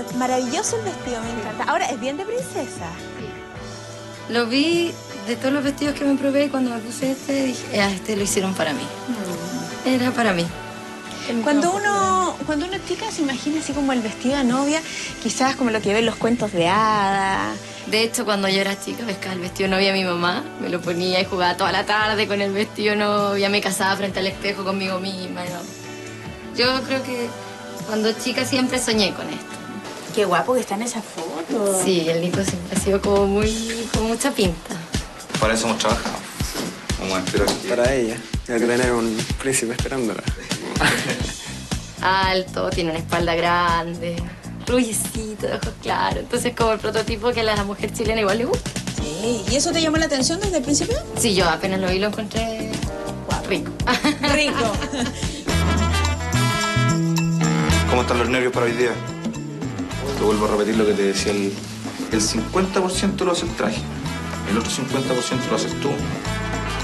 Speaker 5: Está maravilloso el vestido, me encanta. Ahora, es bien de princesa.
Speaker 10: Lo vi de todos los vestidos que me probé y cuando me puse este, dije, "Ah, este lo hicieron para mí. Era para mí.
Speaker 5: Cuando uno, cuando uno es chica se imagina así como el vestido de novia, quizás como lo que ve en los cuentos de hadas.
Speaker 10: De hecho, cuando yo era chica, pescaba el vestido de novia de mi mamá, me lo ponía y jugaba toda la tarde con el vestido de novia, me casaba frente al espejo conmigo misma. ¿no? Yo creo que cuando chica siempre soñé con esto.
Speaker 5: Qué guapo que está en esa foto.
Speaker 10: Sí, el Nico siempre ha sido como muy, con mucha pinta.
Speaker 34: Para eso hemos trabajado. Vamos a esperar que...
Speaker 12: Para ella. Tiene que tener un príncipe esperándola.
Speaker 10: Alto, tiene una espalda grande, rubiecito, de ojos claros. Entonces, como el prototipo que a la mujer chilena igual le gusta.
Speaker 5: Sí. ¿Y eso te llamó la atención desde el principio?
Speaker 10: Sí, yo apenas lo vi lo encontré rico.
Speaker 5: Rico.
Speaker 34: ¿Cómo están los nervios para hoy día? Te vuelvo a repetir lo que te decía, el, el 50% lo hace el traje, el otro 50% lo haces tú.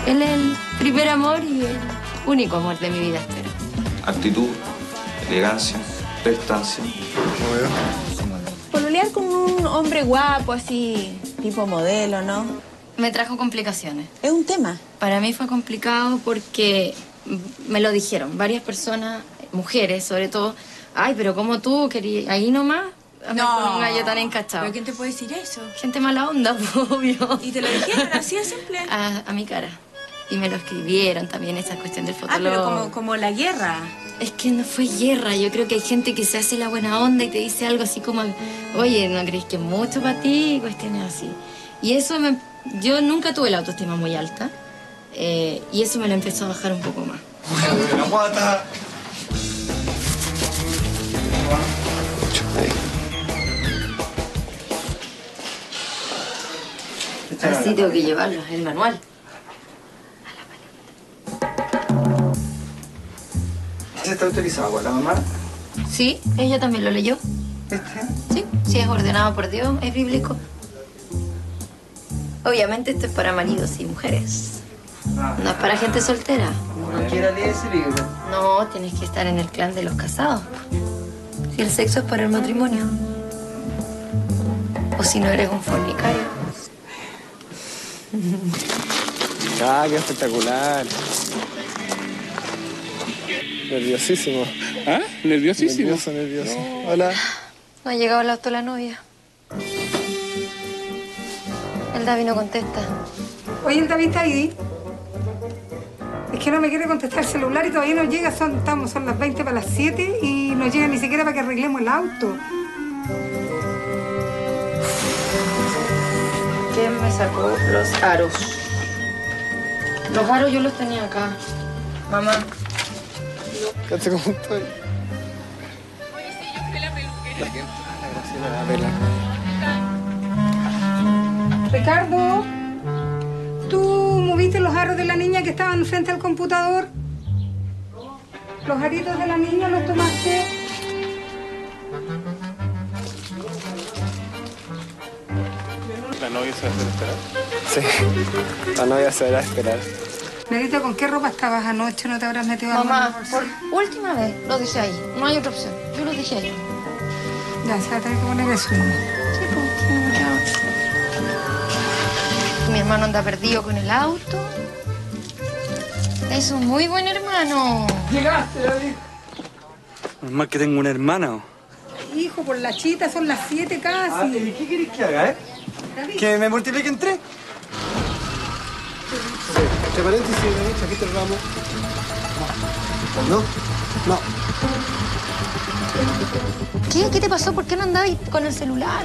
Speaker 10: Él es el primer amor y el único amor de mi vida entera.
Speaker 34: Actitud, elegancia, prestancia.
Speaker 5: Pololear con un hombre guapo, así, tipo modelo, ¿no?
Speaker 10: Me trajo complicaciones.
Speaker 5: Es un tema.
Speaker 10: Para mí fue complicado porque me lo dijeron varias personas, mujeres sobre todo. Ay, pero como tú querías, ahí nomás, andar con un gallo tan encachado.
Speaker 5: ¿Pero quién te puede decir eso?
Speaker 10: Gente mala onda, obvio.
Speaker 5: ¿Y te lo dijeron así de simple?
Speaker 10: A, a mi cara. Y me lo escribieron también, esa cuestión del
Speaker 5: Ah,
Speaker 10: fotolog.
Speaker 5: pero como, como la guerra.
Speaker 10: Es que no fue guerra. Yo creo que hay gente que se hace la buena onda y te dice algo así como, oye, ¿no crees que es mucho para ti? Y cuestiones así. Y eso me... Yo nunca tuve la autoestima muy alta. eh, y eso me lo empezó a bajar un poco más.
Speaker 34: La guata.
Speaker 10: Así tengo que llevarlo, el manual.
Speaker 25: ¿Ese está autorizado por la mamá?
Speaker 10: Sí, ella también lo leyó. Sí, sí, es ordenado por Dios, es bíblico. Obviamente esto es para maridos y mujeres. No es para gente soltera.
Speaker 25: Cualquiera lee ese libro.
Speaker 10: No, tienes que estar en el clan de los casados. Si el sexo es para el matrimonio. O si no eres un fornicario.
Speaker 12: Ah, qué espectacular. Nerviosísimo.
Speaker 48: ¿Ah? ¿Nerviosísimo?
Speaker 12: Nervioso, nervioso. Hola.
Speaker 10: No ha llegado el auto la novia. El David no contesta.
Speaker 42: Oye, el David está ahí. Es que no me quiere contestar el celular y todavía no llega. Son, estamos, son las 20 para las 7 y no llega ni siquiera para que arreglemos el auto.
Speaker 10: ¿Quién me sacó los aros? Los aros yo los tenía acá. Mamá.
Speaker 12: Fíjate cómo estoy. La vela.
Speaker 42: Ricardo, ¿tú moviste los aros de la niña que estaban frente al computador? ¿Los aritos de la niña los tomaste?
Speaker 48: ¿La novia se va a hacer esperar?
Speaker 12: Sí. La novia se verá a esperar.
Speaker 42: Nerita, ¿con qué ropa estabas anoche? ¿No te habrás metido en el
Speaker 10: Mamá, por última vez, lo dejé ahí. No hay otra opción. Yo lo dejé ahí.
Speaker 42: Ya, se va a tener que poner eso. nomás.
Speaker 10: Sí, pues. Mi hermano anda perdido con el auto. Es un muy buen hermano.
Speaker 42: Llegaste, David.
Speaker 25: Normal que tengo una hermana.
Speaker 42: Hijo, por la chita, son las 7 casi.
Speaker 25: ¿Qué querés que haga, eh? ¿Que me multipliquen tres?
Speaker 14: Entre paréntesis, derecha, aquí te ramo. No, no.
Speaker 10: ¿Qué? ¿Qué te pasó? ¿Por qué no andabas con el celular?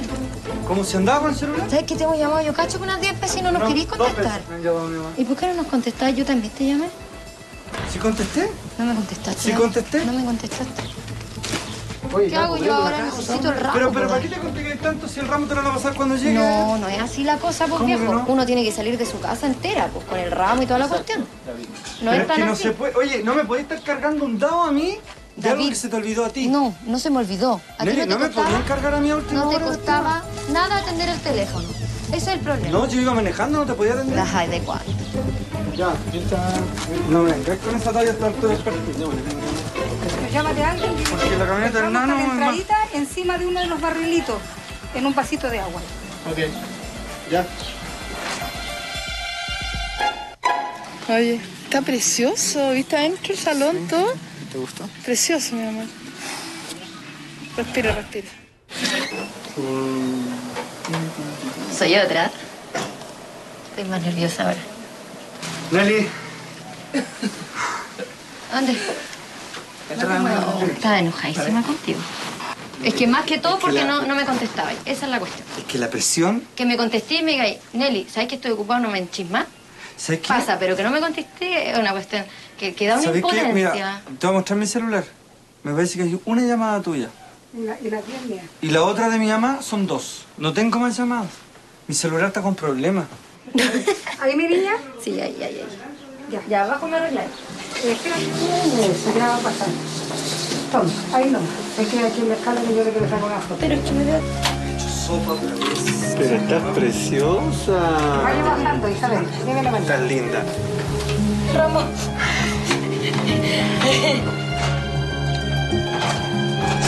Speaker 25: ¿Cómo se andaba con el celular?
Speaker 10: ¿Sabes que te hemos llamado yo cacho con unas 10 veces y no nos querís
Speaker 25: dos
Speaker 10: contestar?
Speaker 25: veces me han llamado mi mamá.
Speaker 10: ¿Y por qué no nos contestás? Yo también te llamé.
Speaker 25: ¿Sí contesté?
Speaker 10: No me contestaste.
Speaker 25: ¿Sí contesté?
Speaker 10: No me contestaste.
Speaker 25: Oye,
Speaker 10: ¿Qué hago yo ahora? Necesito el ramo.
Speaker 25: Pero, pero, ¿para qué te complicas tanto si el ramo te lo van a pasar cuando llegue?
Speaker 10: No, no es así la cosa, pues
Speaker 25: ¿Cómo que
Speaker 10: viejo.
Speaker 25: no?
Speaker 10: Uno tiene que salir de su casa entera, pues con el ramo y toda la cuestión. No
Speaker 25: Pero
Speaker 10: es
Speaker 25: es
Speaker 10: tan
Speaker 25: que no
Speaker 10: así.
Speaker 25: se puede. Oye, ¿no me podés estar cargando un dado a mí? De algo
Speaker 10: David.
Speaker 25: que se te olvidó a ti.
Speaker 10: No, no se me olvidó. ¿A no te
Speaker 25: ¿no me podían cargar a mí a última
Speaker 10: No te
Speaker 25: hora?
Speaker 10: costaba nada atender el teléfono. Ese es el problema.
Speaker 25: No, yo iba manejando, no te podía atender.
Speaker 10: Las hay de cuatro.
Speaker 25: Ya, aquí está. No me vengas con esa talla hasta altura del.
Speaker 42: Pues llámate a alguien.
Speaker 25: Porque la camioneta del nano
Speaker 42: la
Speaker 25: más-
Speaker 42: entradita encima de uno de los barrilitos, en un vasito de agua.
Speaker 14: Ok. Ya.
Speaker 49: Oye, está precioso. ¿Viste adentro el salón todo?
Speaker 12: ¿Te gustó?
Speaker 49: Precioso, mi amor. Respira, respira.
Speaker 10: Soy otra. Estoy más nerviosa ahora.
Speaker 25: Nelly.
Speaker 10: ¿Dónde? Estaba enojadísima contigo. Es que más que todo
Speaker 25: que
Speaker 10: porque
Speaker 25: la-
Speaker 10: no, no me contestabas. Esa es la cuestión.
Speaker 25: Es que la presión.
Speaker 10: Que me contesté y me digáis, Nelly, ¿sabes que estoy ocupado? No me enchismas.
Speaker 25: ¿Sabes qué?
Speaker 10: Pasa, pero que no me contesté es una cuestión que, que da una
Speaker 25: ¿Sabes qué? Mira, te voy a mostrar mi celular. Me parece que hay una llamada tuya.
Speaker 42: Y la, y la tía mía.
Speaker 25: Y la otra de mi mamá son dos. No tengo más llamadas. Mi celular está con problemas.
Speaker 42: ¿Ahí, mi niña?
Speaker 10: Sí, ahí, ahí, ahí.
Speaker 42: Ya.
Speaker 10: Ya, abajo me arregláis.
Speaker 42: Eh, espérate. Eso ya va a pasar. Toma, ahí no. Es que aquí en la escala que yo le quiero sacar una foto.
Speaker 10: Pero es que me veo...
Speaker 25: Sopa, pero
Speaker 12: Pero estás preciosa.
Speaker 42: Vaya bajando, Isabel. Dime la mano.
Speaker 12: Estás linda.
Speaker 10: Ramón.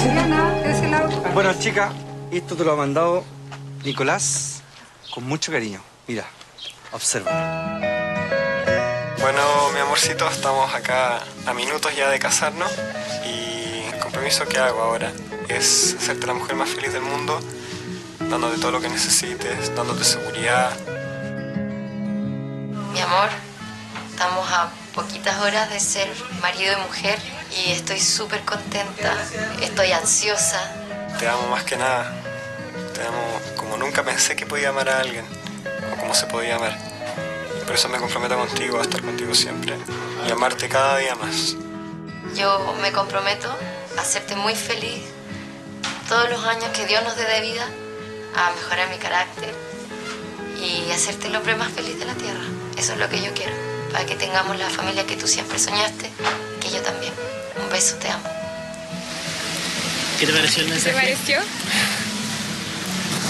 Speaker 42: Adriana, es el auto.
Speaker 25: Bueno, chica, esto te lo ha mandado Nicolás con mucho cariño. Mira, observa.
Speaker 12: Bueno, mi amorcito, estamos acá a minutos ya de casarnos y el compromiso que hago ahora es hacerte la mujer más feliz del mundo, dándote todo lo que necesites, dándote seguridad.
Speaker 10: Mi amor, estamos a poquitas horas de ser marido y mujer y estoy súper contenta. Estoy ansiosa.
Speaker 12: Te amo más que nada. Te amo como nunca pensé que podía amar a alguien o como se podía amar. Y por eso me comprometo contigo a estar contigo siempre y amarte cada día más.
Speaker 10: Yo me comprometo a hacerte muy feliz todos los años que Dios nos dé de vida, a mejorar mi carácter y hacerte el hombre más feliz de la tierra. Eso es lo que yo quiero, para que tengamos la familia que tú siempre soñaste, que yo también. Un beso, te amo.
Speaker 50: ¿Qué te pareció el
Speaker 10: ¿Te
Speaker 50: mensaje?
Speaker 10: pareció?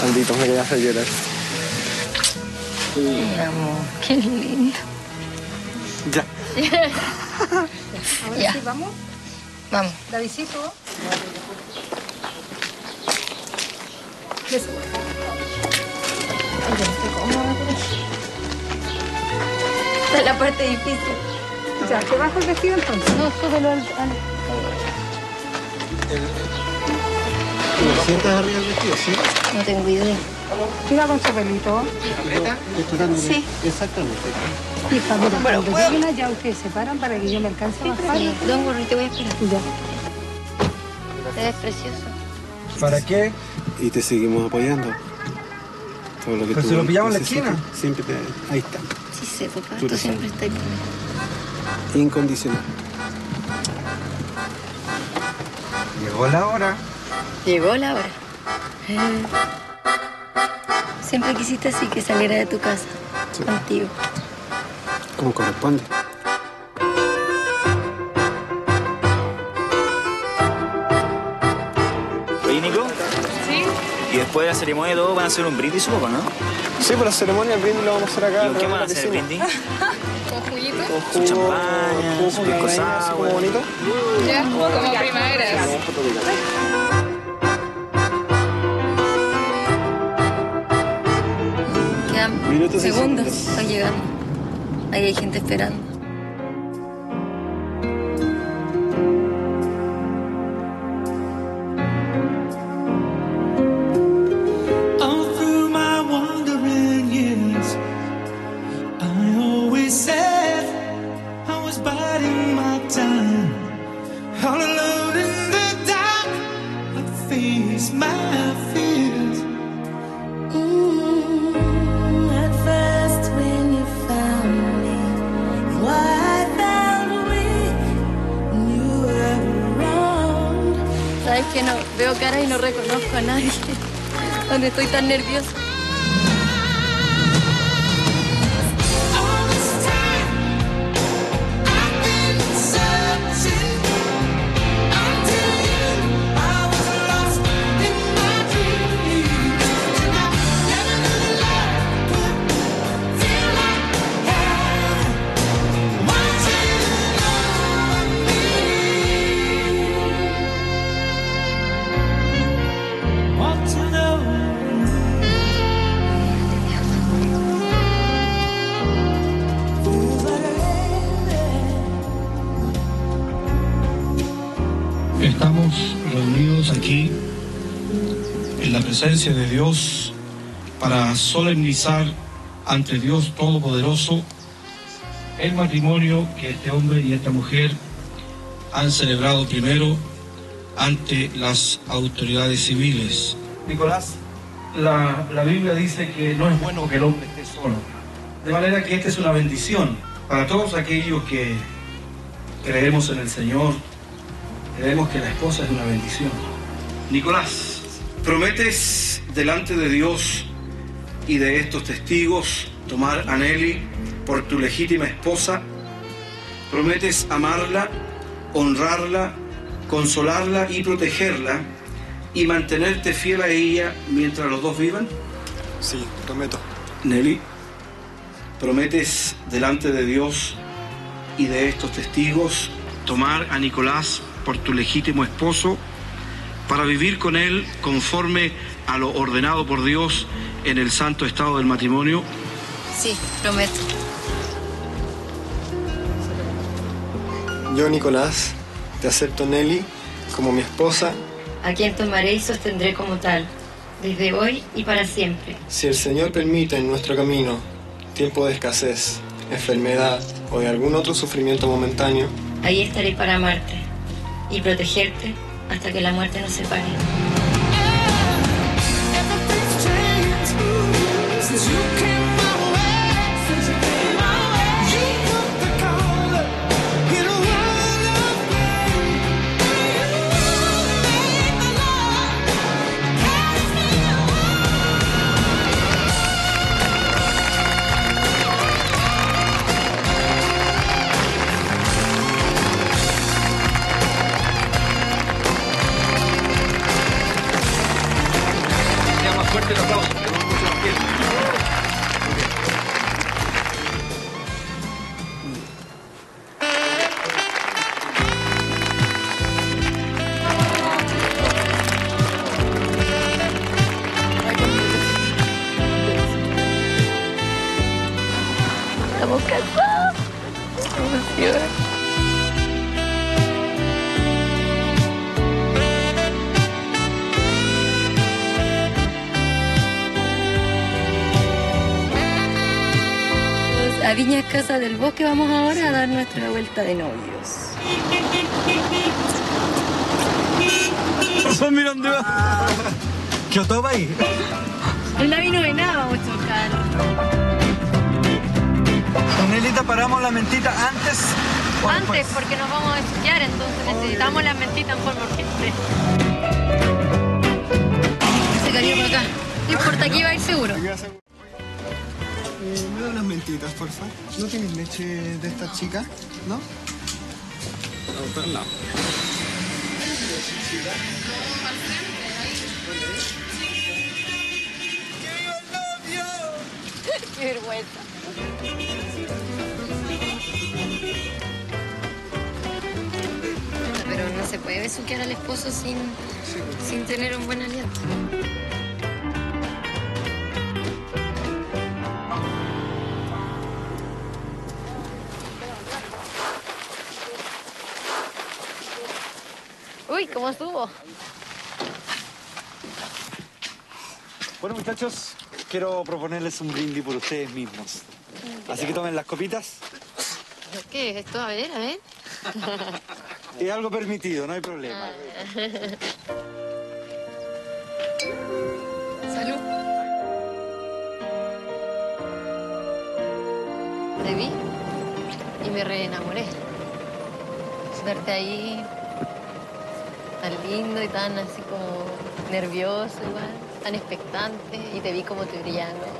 Speaker 12: Maldito, me quería hacer llorar.
Speaker 10: Mi amor, qué lindo.
Speaker 12: Ya.
Speaker 42: Ahora
Speaker 10: Ya.
Speaker 42: sí, vamos.
Speaker 10: Vamos.
Speaker 42: La visito.
Speaker 10: Esta es la parte difícil.
Speaker 42: Ya, ¿te bajo el vestido entonces?
Speaker 10: No, súbelo al... al-
Speaker 12: ¿Lo sientas arriba del vestido? Sí.
Speaker 10: No tengo idea.
Speaker 42: Mira con su pelito.
Speaker 10: Sí.
Speaker 12: Exactamente.
Speaker 42: Mira,
Speaker 10: Bueno,
Speaker 42: cuando lleguen allá ustedes se paran para que yo me alcance a bajar.
Speaker 10: Sí, Don Gorri, te voy a esperar.
Speaker 42: Ya.
Speaker 10: Te ves precioso.
Speaker 25: ¿Para qué?
Speaker 12: Y te seguimos apoyando. Todo lo que
Speaker 25: Pero
Speaker 12: tú
Speaker 25: si lo pillamos en la esquina.
Speaker 12: Siempre te... Ahí está.
Speaker 10: Sí sé, papá,
Speaker 12: Tú
Speaker 10: siempre estás conmigo.
Speaker 12: Incondicional.
Speaker 25: Llegó la hora.
Speaker 10: Llegó la hora. Siempre quisiste así que saliera de tu casa. Contigo.
Speaker 12: Como corresponde.
Speaker 50: Oye, Nico.
Speaker 49: Sí.
Speaker 50: Y después de la ceremonia todo van a hacer un brindis, supongo, ¿no?
Speaker 12: Sí, por la ceremonia el brindis lo vamos a hacer acá.
Speaker 50: ¿Y con qué van a hacer el brindis?
Speaker 49: ¿Con juguito?
Speaker 12: Con
Speaker 50: champaña,
Speaker 12: con
Speaker 50: pisco sour.
Speaker 12: bonito.
Speaker 49: Ya, como primavera.
Speaker 10: Quedan
Speaker 12: Minutos
Speaker 10: segundos.
Speaker 12: segundos.
Speaker 10: Están llegando. Ahí hay gente esperando.
Speaker 51: Solemnizar ante Dios Todopoderoso el matrimonio que este hombre y esta mujer han celebrado primero ante las autoridades civiles. Nicolás, la, la Biblia dice que no es bueno que el hombre esté solo. De manera que esta es una bendición para todos aquellos que creemos en el Señor, creemos que la esposa es una bendición. Nicolás, ¿prometes delante de Dios y de estos testigos tomar a Nelly por tu legítima esposa? ¿Prometes amarla, honrarla, consolarla y protegerla y mantenerte fiel a ella mientras los dos vivan?
Speaker 12: Sí, prometo.
Speaker 51: Nelly, ¿prometes delante de Dios y de estos testigos tomar a Nicolás por tu legítimo esposo para vivir con él conforme a lo ordenado por Dios en el santo estado del matrimonio?
Speaker 10: Sí, prometo.
Speaker 12: Yo, Nicolás, te acepto Nelly como mi esposa
Speaker 10: A quien tomaré y sostendré como tal, desde hoy y para siempre.
Speaker 12: si el Señor permite en nuestro camino tiempo de escasez, enfermedad o de algún otro sufrimiento momentáneo,
Speaker 10: Ahí estaré para amarte y protegerte hasta que la muerte nos separe.
Speaker 36: Cause you
Speaker 10: can't Casa del Bosque vamos ahora a dar nuestra vuelta de novios.
Speaker 25: Son mira dónde va. ¿Qué otro ahí?
Speaker 10: En la vino de nada vamos a chocar.
Speaker 25: Nelita, paramos la mentita antes. o
Speaker 10: Antes,
Speaker 25: después?
Speaker 10: porque nos vamos a esquiar, entonces necesitamos las mentitas en forma urgente. Se cayó para acá. No importa, aquí va a ir seguro.
Speaker 3: Me da unas mentitas, por favor. ¿No tienes leche de esta chica? ¿No?
Speaker 25: No.
Speaker 10: Qué vergüenza. Pero no se puede besuquear al esposo sin, sin tener un buen aliento. ¿Cómo estuvo?
Speaker 25: Bueno, muchachos, quiero proponerles un brindis por ustedes mismos. Así que tomen las copitas.
Speaker 10: ¿Qué es esto? A ver, a ver.
Speaker 25: Es algo permitido, no hay problema.
Speaker 10: Salud. Te vi y me reenamoré. Verte ahí tan lindo y tan así como nervioso igual, tan expectante y te vi como te brillaban los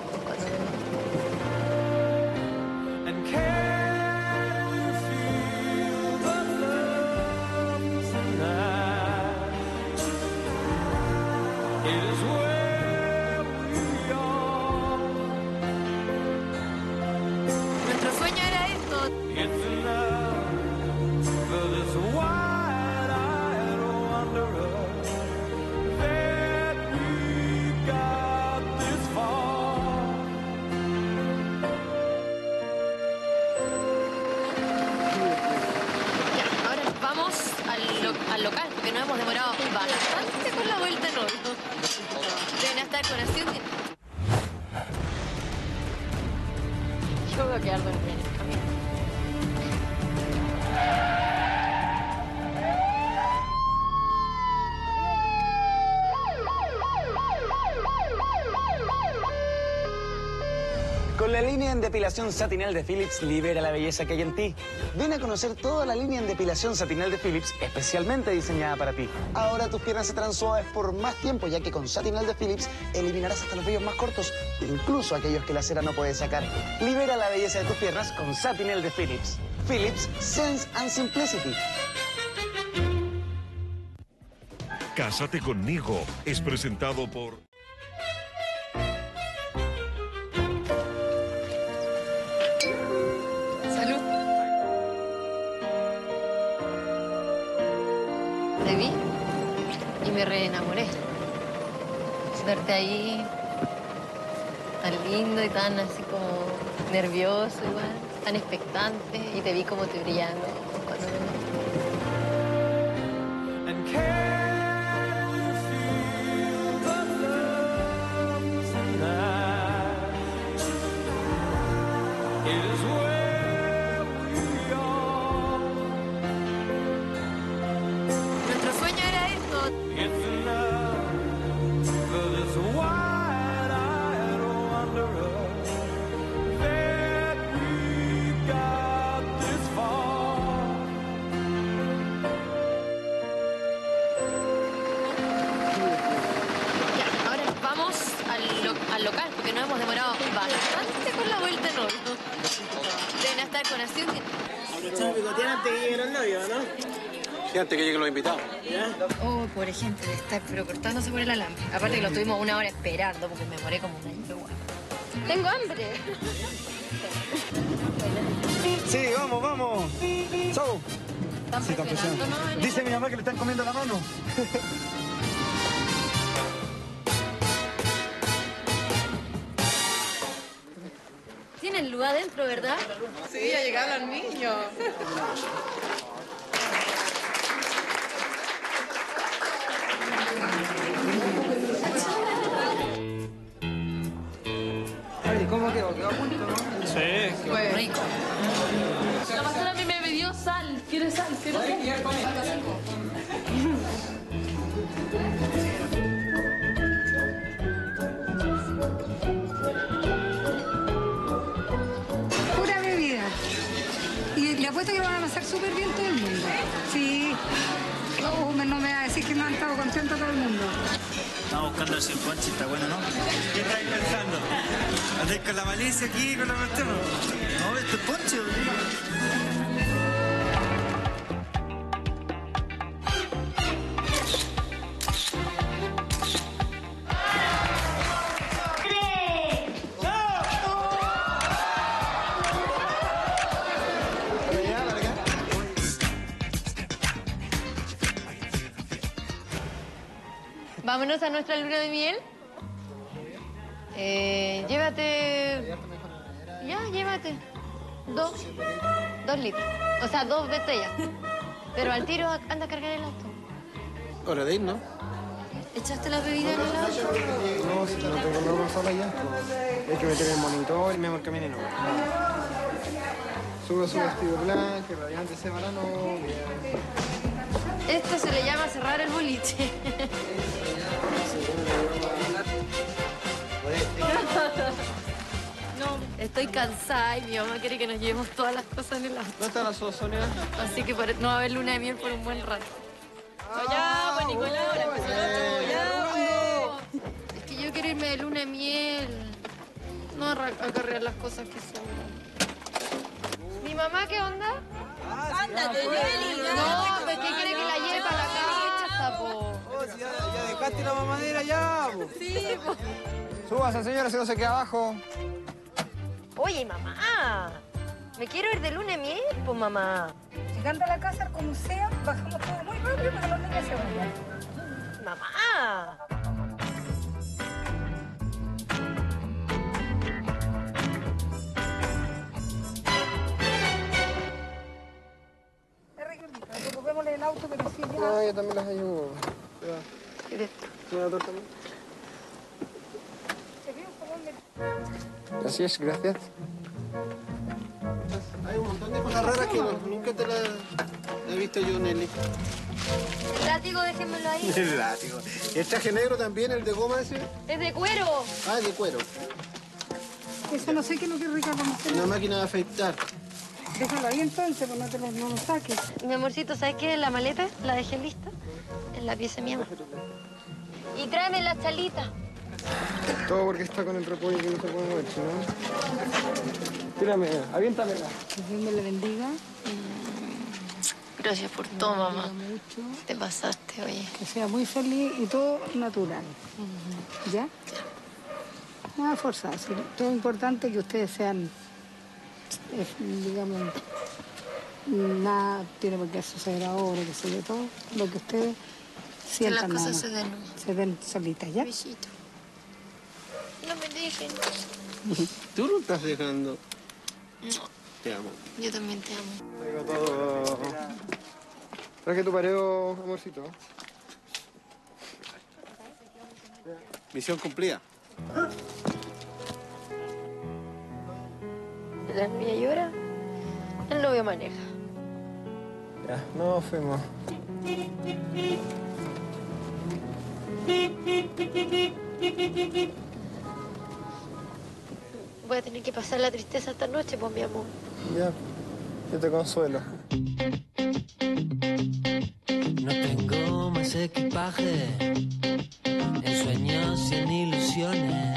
Speaker 47: depilación satinal de Philips, libera la belleza que hay en ti. Ven a conocer toda la línea en depilación satinal de Philips, especialmente diseñada para ti. Ahora tus piernas se suaves por más tiempo, ya que con satinal de Philips eliminarás hasta los vellos más cortos, incluso aquellos que la cera no puede sacar. Libera la belleza de tus piernas con satinal de Philips. Philips Sense and Simplicity.
Speaker 52: Cásate conmigo es presentado por...
Speaker 10: Verte ahí tan lindo y tan así como nervioso igual, tan expectante y te vi como te ojos cuando
Speaker 53: antes que lleguen los
Speaker 54: invitados.
Speaker 10: Oh, pobre gente, de estar pero cortándose por el alambre. Aparte que lo tuvimos una hora esperando porque me moré como un año. Tengo hambre.
Speaker 25: Sí, vamos, vamos. Chau.
Speaker 10: Están
Speaker 25: Sí, están Dice mi mamá que le están comiendo la mano.
Speaker 10: Tienen luz adentro, ¿verdad?
Speaker 55: Sí, ya llegaron los niños.
Speaker 42: Apuesto que lo van a pasar súper bien todo el mundo. Sí. Oh, me- no me va a decir que no han estado contentos todo el mundo.
Speaker 56: Estamos buscando el sin ponche, está bueno, ¿no?
Speaker 57: ¿Qué estáis pensando? ¿Andáis con la malicia aquí con la cuestión?
Speaker 56: No, esto es ponche.
Speaker 10: Vámonos a nuestra luna de miel. Eh, llévate. Ya, llévate. Dos. Dos litros. O sea, dos botellas. Pero al tiro anda a cargar el auto.
Speaker 54: Hora de ir, ¿no?
Speaker 10: ¿Echaste la bebida en el auto?
Speaker 12: No, si no tengo nada solo allá. Hay que meter el monitor y me marca mi no. Sube su vestido blanco, radiante ese varano.
Speaker 10: Esto se le llama cerrar el boliche. No, estoy cansada y mi mamá quiere que nos llevemos todas las cosas en el auto.
Speaker 54: ¿Dónde está la Sonia?
Speaker 10: Así que no va a haber luna de miel por un buen rato. ya, pues Nicolás, ya, pues. Es que yo quiero irme de luna de miel. No acarrear las cosas que sobran. ¿Mi mamá qué onda?
Speaker 58: Ándate, Nelly.
Speaker 10: No, pues que quiere que la lleve para la casa, po.
Speaker 54: Ya, ya dejaste la mamadera ya, po.
Speaker 10: Sí, po.
Speaker 12: Súbase, señora, si no se queda abajo.
Speaker 10: Oye, mamá. Me quiero ir de luna de miel, pues mamá.
Speaker 42: Llegando a la casa, como sea, bajamos todo muy rápido para que los niños se vayan.
Speaker 10: Mamá.
Speaker 42: Es riquitito, recogémosle el auto, pero sí ya.
Speaker 12: No, yo también las ayudo. Así es, gracias. Hay un montón de cosas raras que no- nunca te las he visto yo, Nelly.
Speaker 10: El látigo, déjenmelo ahí.
Speaker 12: El látigo. ¿El traje negro también, el de goma ese?
Speaker 10: Es de cuero.
Speaker 12: Ah, de cuero.
Speaker 42: Eso no sé qué es lo que es sé.
Speaker 12: Una máquina de afeitar.
Speaker 42: Déjalo ahí entonces, pues no te lo, no lo saques.
Speaker 10: Mi amorcito, ¿sabes qué? La maleta la dejé lista en la pieza mía. Y tráeme la chalita.
Speaker 12: Todo porque está con el repollo que no se puede mover, no. Tírame, aviéntamela.
Speaker 42: Que Dios me le bendiga.
Speaker 10: Gracias por todo, mamá. Te pasaste, oye.
Speaker 42: Que sea muy feliz y todo natural. ¿Ya? Nada forzado. Todo importante que ustedes sean, eh, digamos, nada tiene por qué suceder ahora, que sé yo, todo lo que ustedes sientan.
Speaker 10: cosas
Speaker 42: nada
Speaker 10: se
Speaker 42: más.
Speaker 10: den.
Speaker 42: Se den solitas, ¿ya?
Speaker 10: Besito. No me dejen.
Speaker 12: Tú no estás dejando.
Speaker 10: No,
Speaker 12: Te amo.
Speaker 10: yo también te amo.
Speaker 12: Traigo todo. Traje tu pareo, amorcito. Misión cumplida.
Speaker 10: La niña llora. El novio maneja.
Speaker 12: Ya, nos fuimos.
Speaker 10: Voy a tener que pasar la tristeza esta noche, pues, mi amor.
Speaker 12: Ya, yo te consuelo.
Speaker 36: No tengo más equipaje, en sueños y en ilusiones.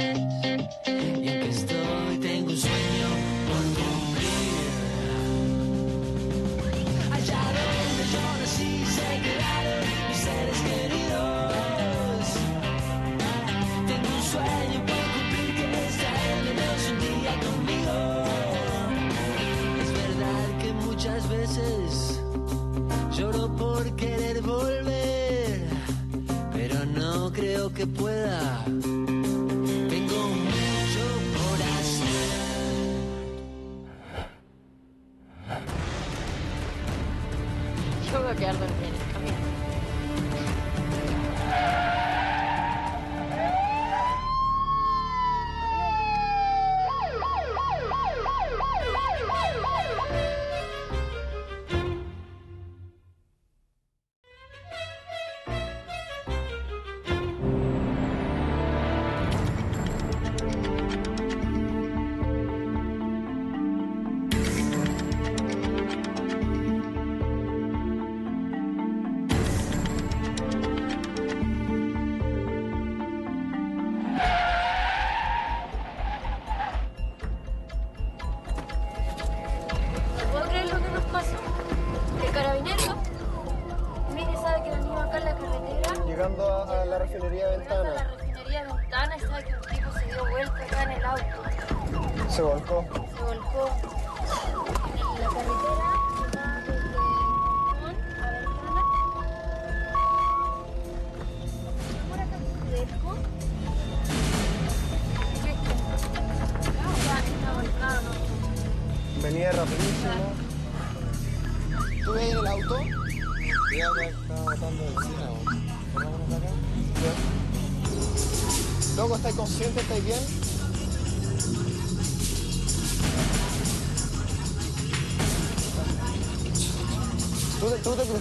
Speaker 36: Pueda.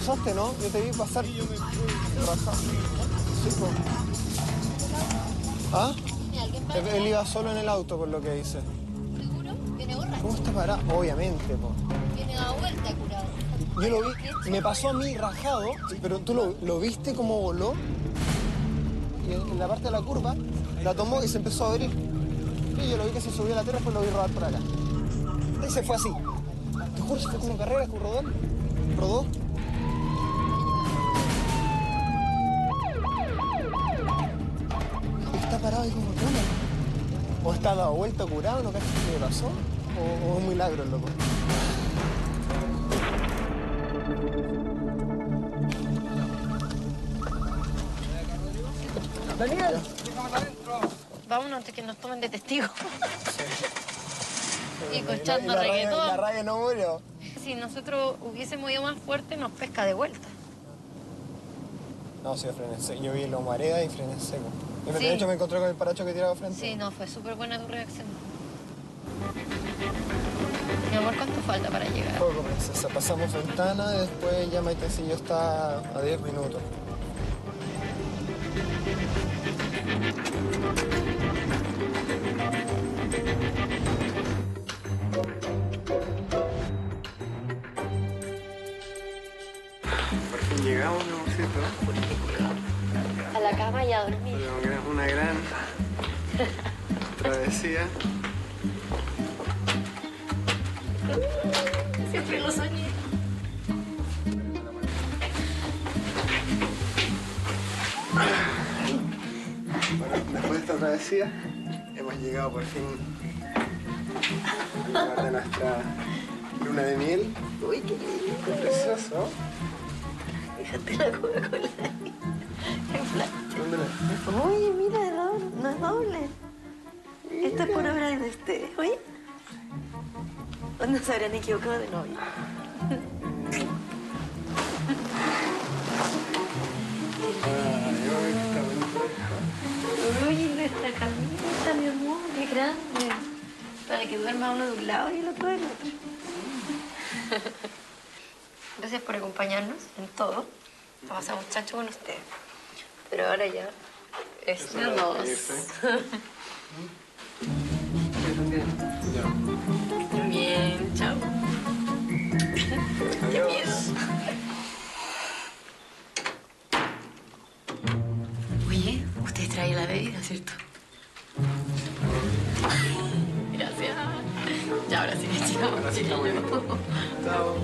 Speaker 12: Te, tú te cruzaste, ¿no? Yo te vi pasar. Sí. ¿Ah? Él, él iba solo en el auto, por lo que dice.
Speaker 10: ¿Seguro? ¿Viene borracho?
Speaker 12: ¿Cómo está parado? Obviamente, po.
Speaker 10: Viene a vuelta curado.
Speaker 12: Yo lo vi, me pasó a mí rajado, pero tú lo, lo viste cómo voló. Y en, en la parte de la curva, la tomó y se empezó a abrir. Y yo lo vi que se subió a la tierra, después lo vi rodar por acá. Y se fue así. Te juro, se fue como carrera, como rodó. Rodó. Está dado vuelta curado, no cachas qué le pasó. O, o es un milagro el loco. Daniel.
Speaker 10: Vámonos antes que nos tomen de testigo. y escuchando
Speaker 12: la, la, radio-
Speaker 10: reggaetón.
Speaker 12: la radio no murió.
Speaker 10: Si nosotros hubiésemos ido más fuerte, nos pesca de vuelta.
Speaker 12: No, sí, frené en seco. Yo vi la marea y frené en seco. Y
Speaker 10: Sí.
Speaker 12: de hecho me encontré con el paracho que tiraba frente.
Speaker 10: Sí, no, fue súper buena tu reacción. Mi amor, ¿cuánto falta para llegar?
Speaker 12: Poco, princesa. Pasamos ventana y después ya Maitecillo está a 10 minutos.
Speaker 10: пока. ¿Cuándo se habrán equivocado de novio? Oye, nuestra camita, mi amor, qué grande. Para que duerma uno de un lado y el otro del otro. Gracias por acompañarnos en todo. La pasamos chacho con ustedes. Pero ahora ya es de dos. trae la bebida, ¿cierto? Gracias. Ya, ahora sí, chao. Chao.